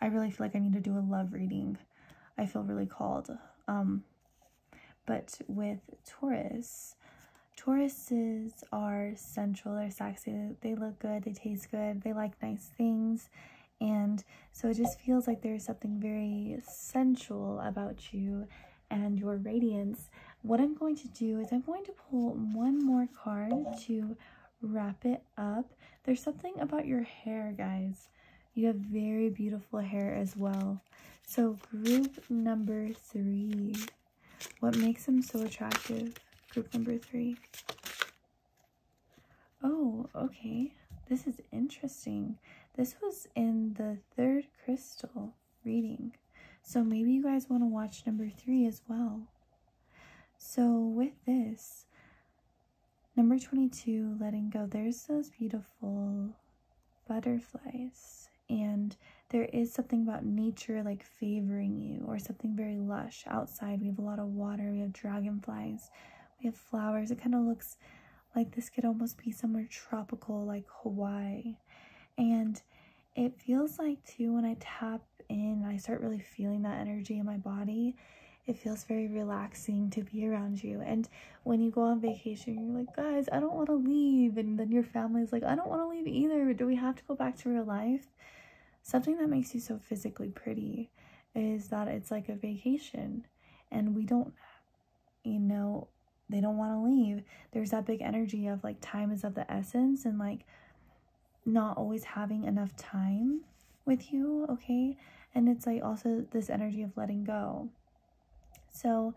I really feel like I need to do a love reading. I feel really called. Um, but with Taurus, Tauruses are sensual, they're sexy, they look good, they taste good, they like nice things. And so it just feels like there's something very sensual about you and your radiance. What I'm going to do is I'm going to pull one more card to wrap it up. There's something about your hair, guys. You have very beautiful hair as well. So group number three. What makes them so attractive? Group number three. Oh, okay. This is interesting. This was in the third crystal reading. So maybe you guys want to watch number three as well. So with this, number 22, letting go, there's those beautiful butterflies. And there is something about nature like favoring you or something very lush. Outside, we have a lot of water, we have dragonflies. We have flowers. It kind of looks like this could almost be somewhere tropical like Hawaii. And it feels like too when I tap in, I start really feeling that energy in my body. It feels very relaxing to be around you. And when you go on vacation, you're like, guys, I don't want to leave. And then your family's like, I don't want to leave either. Do we have to go back to real life? Something that makes you so physically pretty is that it's like a vacation. And we don't, you know, they don't want to leave. There's that big energy of like time is of the essence and like not always having enough time with you, okay? And it's like also this energy of letting go. So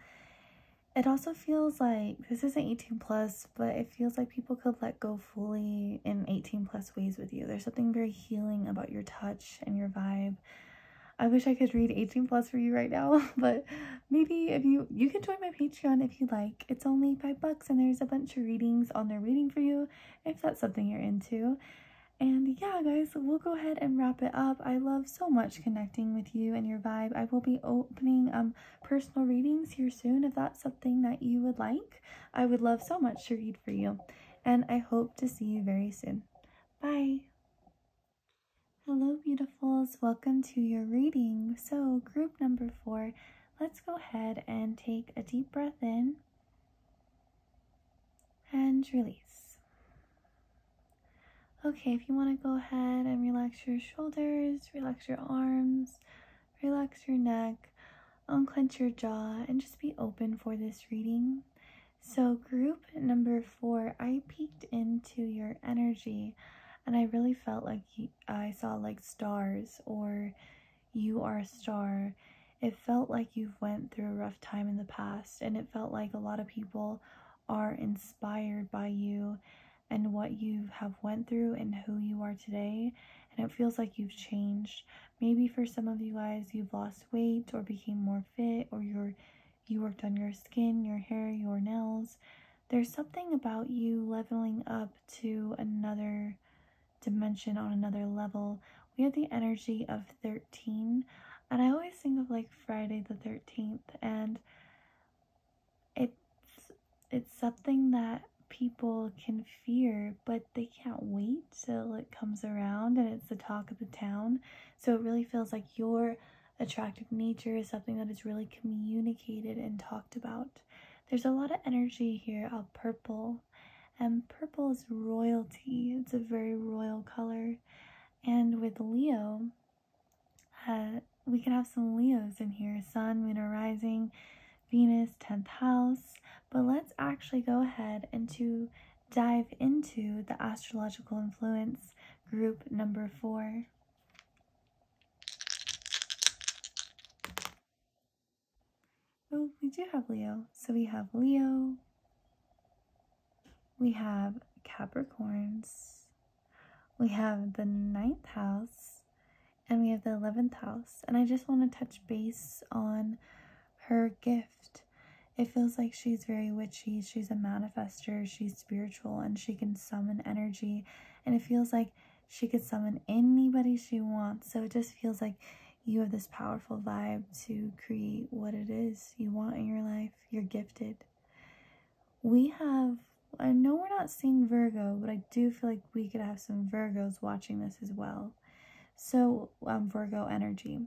it also feels like this isn't 18 plus, but it feels like people could let go fully in 18 plus ways with you. There's something very healing about your touch and your vibe. I wish I could read 18 plus for you right now, *laughs* but maybe if you you can join my Patreon if you like. It's only five bucks and there's a bunch of readings on there reading for you if that's something you're into. And yeah, guys, we'll go ahead and wrap it up. I love so much connecting with you and your vibe. I will be opening um personal readings here soon if that's something that you would like. I would love so much to read for you. And I hope to see you very soon. Bye. Hello, beautifuls. Welcome to your reading. So, group number four, let's go ahead and take a deep breath in and release. Okay, if you want to go ahead and relax your shoulders, relax your arms, relax your neck, unclench your jaw, and just be open for this reading. So, group number four, I peeked into your energy and I really felt like I saw like stars or you are a star. It felt like you've went through a rough time in the past and it felt like a lot of people are inspired by you and what you have went through and who you are today and it feels like you've changed. Maybe for some of you guys you've lost weight or became more fit or you're you worked on your skin, your hair, your nails. There's something about you leveling up to another dimension on another level. We have the energy of 13, and I always think of like Friday the 13th, and it's it's something that people can fear, but they can't wait till it comes around and it's the talk of the town. So it really feels like your attractive nature is something that is really communicated and talked about. There's a lot of energy here of purple and purple is royalty. It's a very royal color. And with Leo, uh, we can have some Leos in here Sun, Moon, Rising, Venus, 10th house. But let's actually go ahead and to dive into the astrological influence group number four. Oh, we do have Leo. So we have Leo, we have Capricorns, we have the ninth house, and we have the 11th house. And I just want to touch base on her gift. It feels like she's very witchy, she's a manifester, she's spiritual, and she can summon energy. And it feels like she could summon anybody she wants. So it just feels like you have this powerful vibe to create what it is you want in your life. You're gifted. We have I know we're not seeing Virgo, but I do feel like we could have some Virgos watching this as well. So, um, Virgo energy.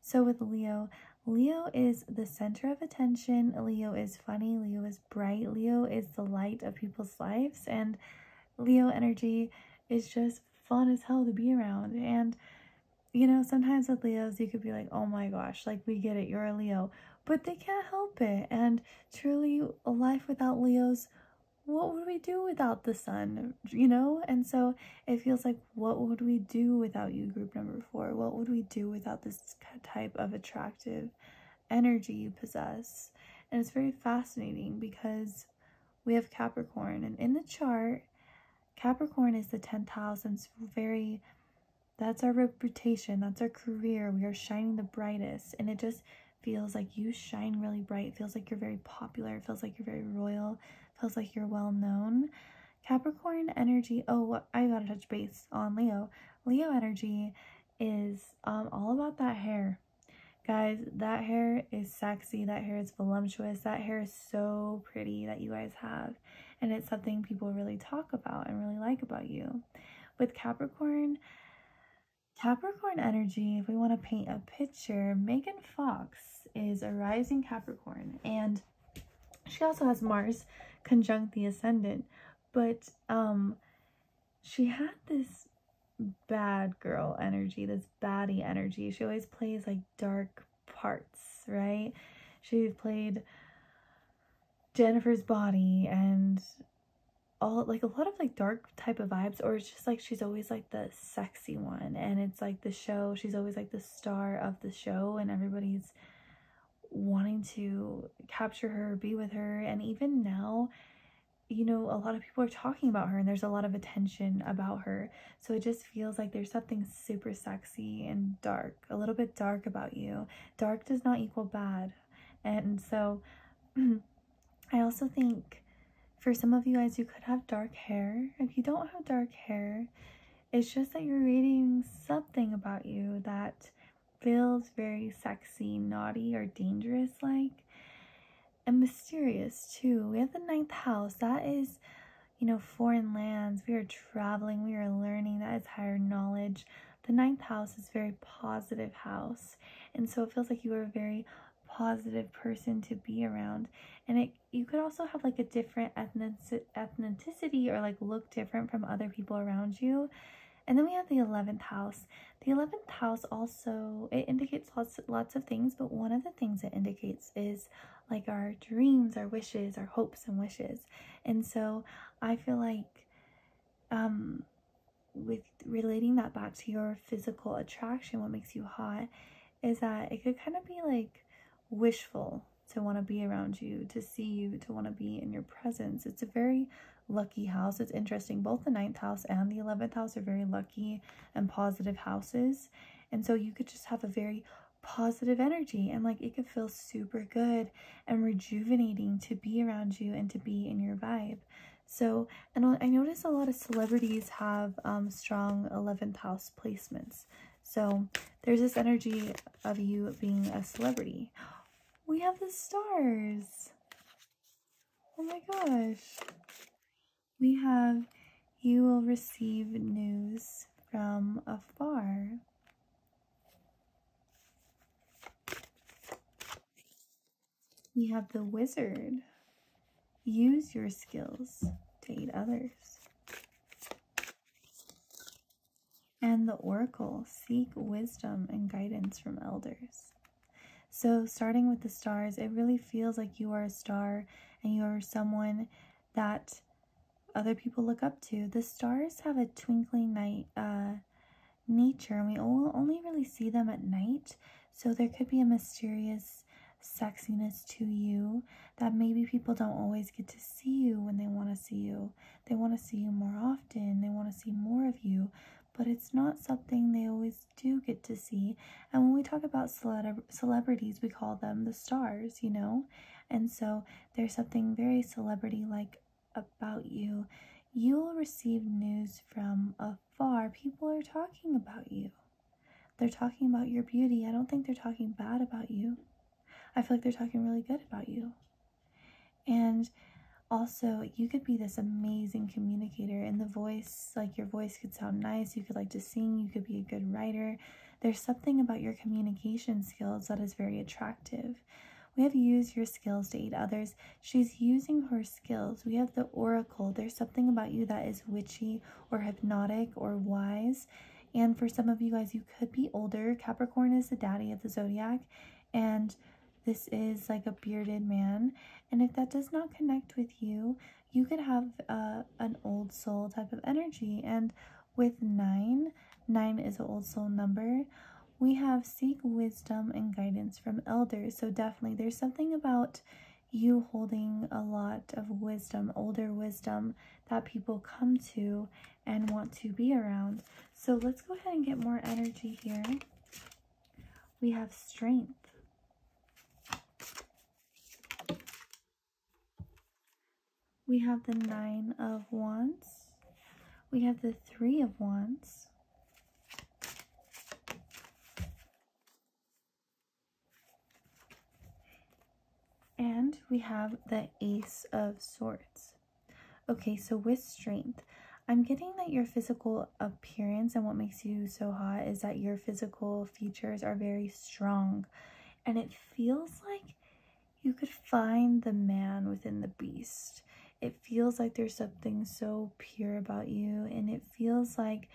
So, with Leo, Leo is the center of attention. Leo is funny. Leo is bright. Leo is the light of people's lives. And Leo energy is just fun as hell to be around. And, you know, sometimes with Leos, you could be like, oh my gosh, like we get it, you're a Leo. But they can't help it. And truly, a life without Leos what would we do without the sun, you know? And so it feels like, what would we do without you, group number four? What would we do without this type of attractive energy you possess? And it's very fascinating because we have Capricorn, and in the chart, Capricorn is the 10th house, and it's very, that's our reputation, that's our career. We are shining the brightest, and it just feels like you shine really bright. It feels like you're very popular, it feels like you're very royal feels like you're well known. Capricorn energy, oh, I gotta touch base on Leo. Leo energy is um, all about that hair. Guys, that hair is sexy. That hair is voluptuous. That hair is so pretty that you guys have. And it's something people really talk about and really like about you. With Capricorn, Capricorn energy, if we want to paint a picture, Megan Fox is a rising Capricorn. And she also has Mars conjunct the ascendant. But um she had this bad girl energy this baddie energy. She always plays like dark parts right? She played jennifer's body and all like a lot of like dark type of vibes or it's just like she's always like the sexy one. And it's like the show she's always like the star of the show and everybody's wanting to capture her, be with her, and even now, you know, a lot of people are talking about her and there's a lot of attention about her. So it just feels like there's something super sexy and dark, a little bit dark about you. Dark does not equal bad. And so *clears throat* I also think for some of you guys, you could have dark hair. If you don't have dark hair, it's just that you're reading something about you that feels very sexy, naughty, or dangerous like. And mysterious too. We have the ninth house. That is, you know, foreign lands. We are traveling. We are learning. That is higher knowledge. The ninth house is very positive house. And so it feels like you are a very positive person to be around. And it you could also have like a different ethnic ethnicity or like look different from other people around you. And then we have the 11th house. The 11th house also, it indicates lots, lots of things, but one of the things it indicates is like our dreams, our wishes, our hopes and wishes. And so I feel like um, with relating that back to your physical attraction, what makes you hot is that it could kind of be like wishful to want to be around you, to see you, to want to be in your presence. It's a very lucky house. It's interesting. Both the ninth house and the 11th house are very lucky and positive houses. And so you could just have a very positive energy and like it could feel super good and rejuvenating to be around you and to be in your vibe. So, and I notice a lot of celebrities have um, strong 11th house placements. So there's this energy of you being a celebrity. We have the stars. Oh my gosh. We have you will receive news from afar. We have the wizard. Use your skills to aid others. And the oracle. Seek wisdom and guidance from elders. So, starting with the stars, it really feels like you are a star and you are someone that other people look up to. The stars have a twinkling night uh, nature, and we only really see them at night. So, there could be a mysterious sexiness to you that maybe people don't always get to see you when they want to see you. They want to see you more often, they want to see more of you, but it's not something they always do get to see. And when we talk about cele- celebrities, we call them the stars, you know? And so there's something very celebrity like about you. You will receive news from afar. People are talking about you. They're talking about your beauty. I don't think they're talking bad about you. I feel like they're talking really good about you. And also, you could be this amazing communicator, and the voice, like your voice could sound nice. You could like to sing, you could be a good writer. There's something about your communication skills that is very attractive. We have used your skills to aid others. She's using her skills. We have the oracle. There's something about you that is witchy or hypnotic or wise. And for some of you guys, you could be older. Capricorn is the daddy of the zodiac. And this is like a bearded man. And if that does not connect with you, you could have uh, an old soul type of energy. And with nine, nine is an old soul number. We have seek wisdom and guidance from elders. So definitely there's something about you holding a lot of wisdom, older wisdom that people come to and want to be around. So let's go ahead and get more energy here. We have strength. We have the Nine of Wands. We have the Three of Wands. And we have the Ace of Swords. Okay, so with strength, I'm getting that your physical appearance and what makes you so hot is that your physical features are very strong. And it feels like you could find the man within the beast it feels like there's something so pure about you and it feels like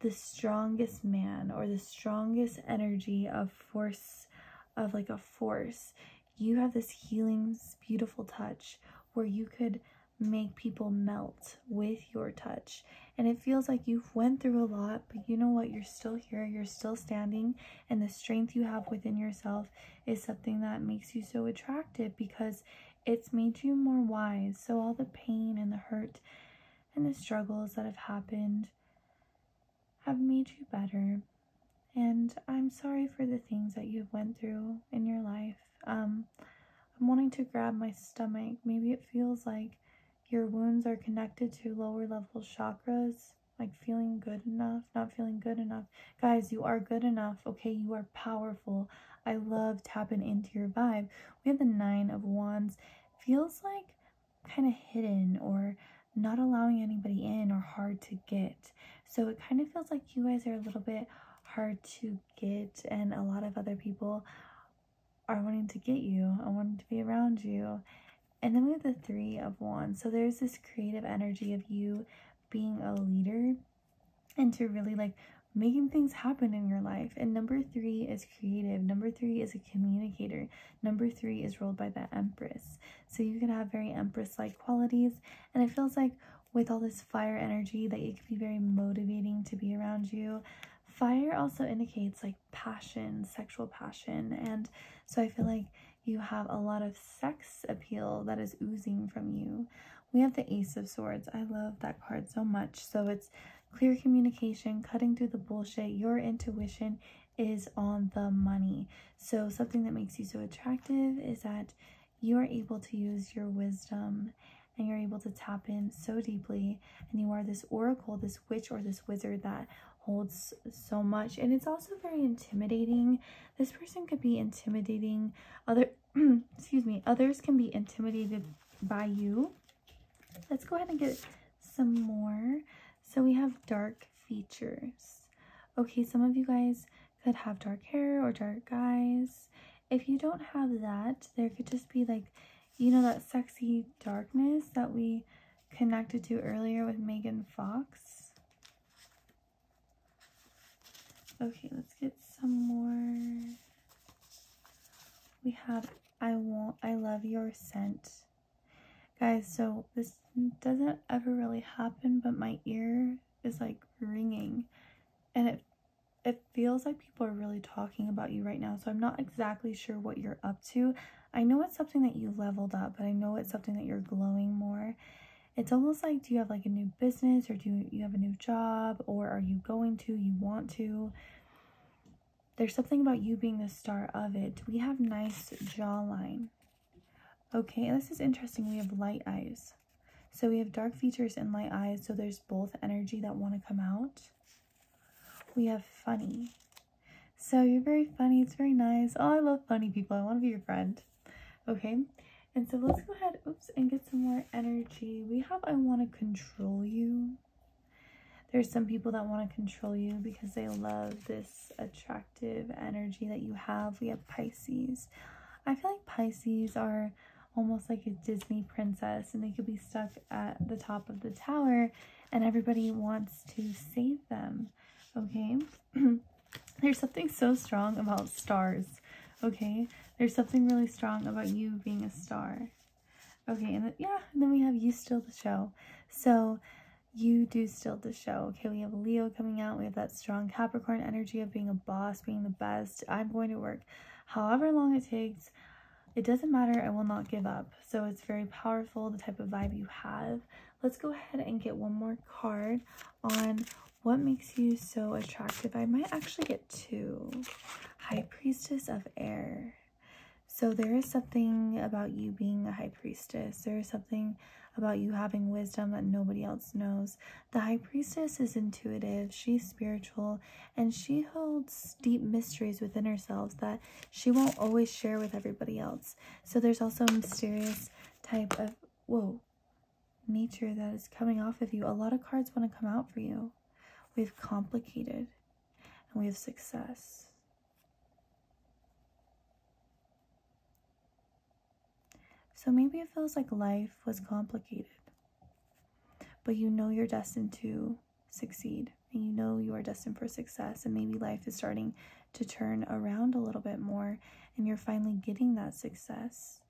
the strongest man or the strongest energy of force of like a force you have this healing beautiful touch where you could make people melt with your touch. And it feels like you've went through a lot but you know what? You're still here. You're still standing. And the strength you have within yourself is something that makes you so attractive because it's made you more wise. So all the pain and the hurt and the struggles that have happened have made you better. And i'm sorry for the things that you've went through in your life um i'm wanting to grab my stomach maybe it feels like your wounds are connected to lower level chakras, like feeling good enough, not feeling good enough. Guys, you are good enough, okay? You are powerful. I love tapping into your vibe. We have the Nine of Wands. Feels like kind of hidden or not allowing anybody in or hard to get. So it kind of feels like you guys are a little bit hard to get and a lot of other people are wanting to get you, I wanting to be around you. And then we have the Three of Wands. So there's this creative energy of you being a leader and to really like making things happen in your life. And number three is creative. Number three is a communicator. Number three is ruled by the Empress. So you can have very Empress-like qualities. And it feels like with all this fire energy that it can be very motivating to be around you. Fire also indicates like passion, sexual passion. And so I feel like you have a lot of sex appeal that is oozing from you. We have the Ace of Swords. I love that card so much. So it's clear communication, cutting through the bullshit. Your intuition is on the money. So something that makes you so attractive is that you are able to use your wisdom and you're able to tap in so deeply and you are this oracle, this witch or this wizard that holds so much and it's also very intimidating. This person could be intimidating other *clears throat* excuse me others can be intimidated by you. Let's go ahead and get some more. So we have dark features. Okay some of you guys could have dark hair or dark eyes. If you don't have that there could just be like you know that sexy darkness that we connected to earlier with Megan Fox Okay, let's get some more. We have I want I love your scent. Guys, so this doesn't ever really happen, but my ear is like ringing and it it feels like people are really talking about you right now. So I'm not exactly sure what you're up to. I know it's something that you leveled up, but I know it's something that you're glowing more it's almost like do you have like a new business or do you have a new job or are you going to you want to? There's something about you being the star of it. We have nice jawline. Okay this is interesting. We have light eyes. So we have dark features and light eyes so there's both energy that want to come out. We have funny. So you're very funny. It's very nice. Oh i love funny people. I want to be your friend. Okay and so let's go ahead, oops, and get some more energy. We have I want to control you. There's some people that want to control you because they love this attractive energy that you have. We have Pisces. I feel like Pisces are almost like a Disney princess and they could be stuck at the top of the tower and everybody wants to save them. Okay? *clears throat* There's something so strong about stars. Okay? There's something really strong about you being a star. Okay, and then, yeah, and then we have you still the show. So you do still the show. Okay, we have Leo coming out. We have that strong Capricorn energy of being a boss, being the best. I'm going to work however long it takes. It doesn't matter. I will not give up. So it's very powerful, the type of vibe you have. Let's go ahead and get one more card on what makes you so attractive. I might actually get two. High Priestess of Air. So there is something about you being a high priestess. There is something about you having wisdom that nobody else knows. The high priestess is intuitive, she's spiritual, and she holds deep mysteries within herself that she won't always share with everybody else. So there's also a mysterious type of, whoa, nature that is coming off of you. A lot of cards want to come out for you. We have complicated and we have success. So maybe it feels like life was complicated, but you know you're destined to succeed and you know you are destined for success, and maybe life is starting to turn around a little bit more and you're finally getting that success.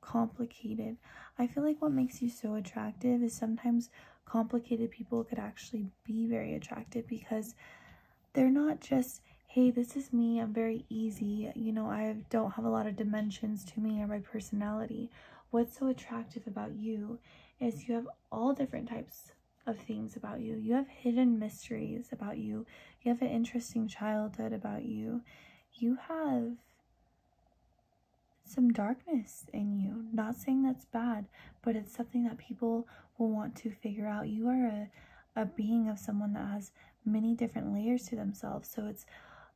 Complicated. I feel like what makes you so attractive is sometimes complicated people could actually be very attractive because they're not just hey this is me i'm very easy you know i don't have a lot of dimensions to me or my personality what's so attractive about you is you have all different types of things about you you have hidden mysteries about you you have an interesting childhood about you you have some darkness in you. Not saying that's bad, but it's something that people will want to figure out. You are a, a being of someone that has many different layers to themselves. So it's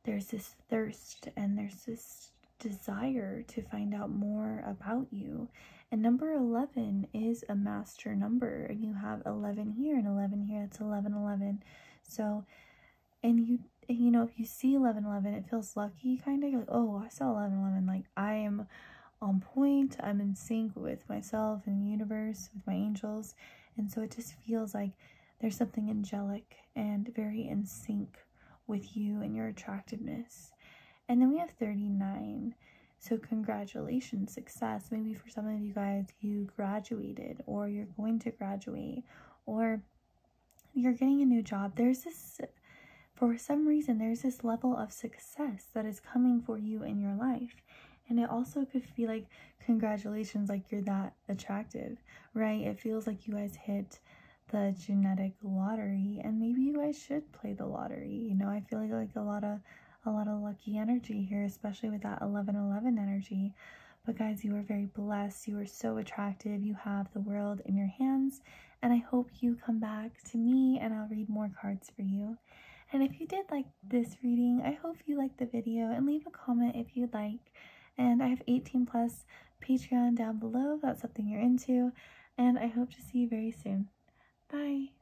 there's this thirst and there's this desire to find out more about you. And number 11 is a master number. And you have 11 here and 11 here. That's 11, 11. So, and you you know, if you see 1111, it feels lucky, kind of like, oh, I saw 1111. Like, I am on point, I'm in sync with myself and the universe, with my angels. And so it just feels like there's something angelic and very in sync with you and your attractiveness. And then we have 39. So, congratulations, success. Maybe for some of you guys, you graduated or you're going to graduate or you're getting a new job. There's this for some reason, there's this level of success that is coming for you in your life. And it also could feel like, congratulations, like you're that attractive, right? It feels like you guys hit the genetic lottery and maybe you guys should play the lottery you know i feel like like a lot of a lot of lucky energy here especially with that 1111 energy but guys you are very blessed you are so attractive you have the world in your hands and i hope you come back to me and i'll read more cards for you and if you did like this reading, I hope you liked the video and leave a comment if you'd like. And I have 18 plus Patreon down below if that's something you're into. And I hope to see you very soon. Bye.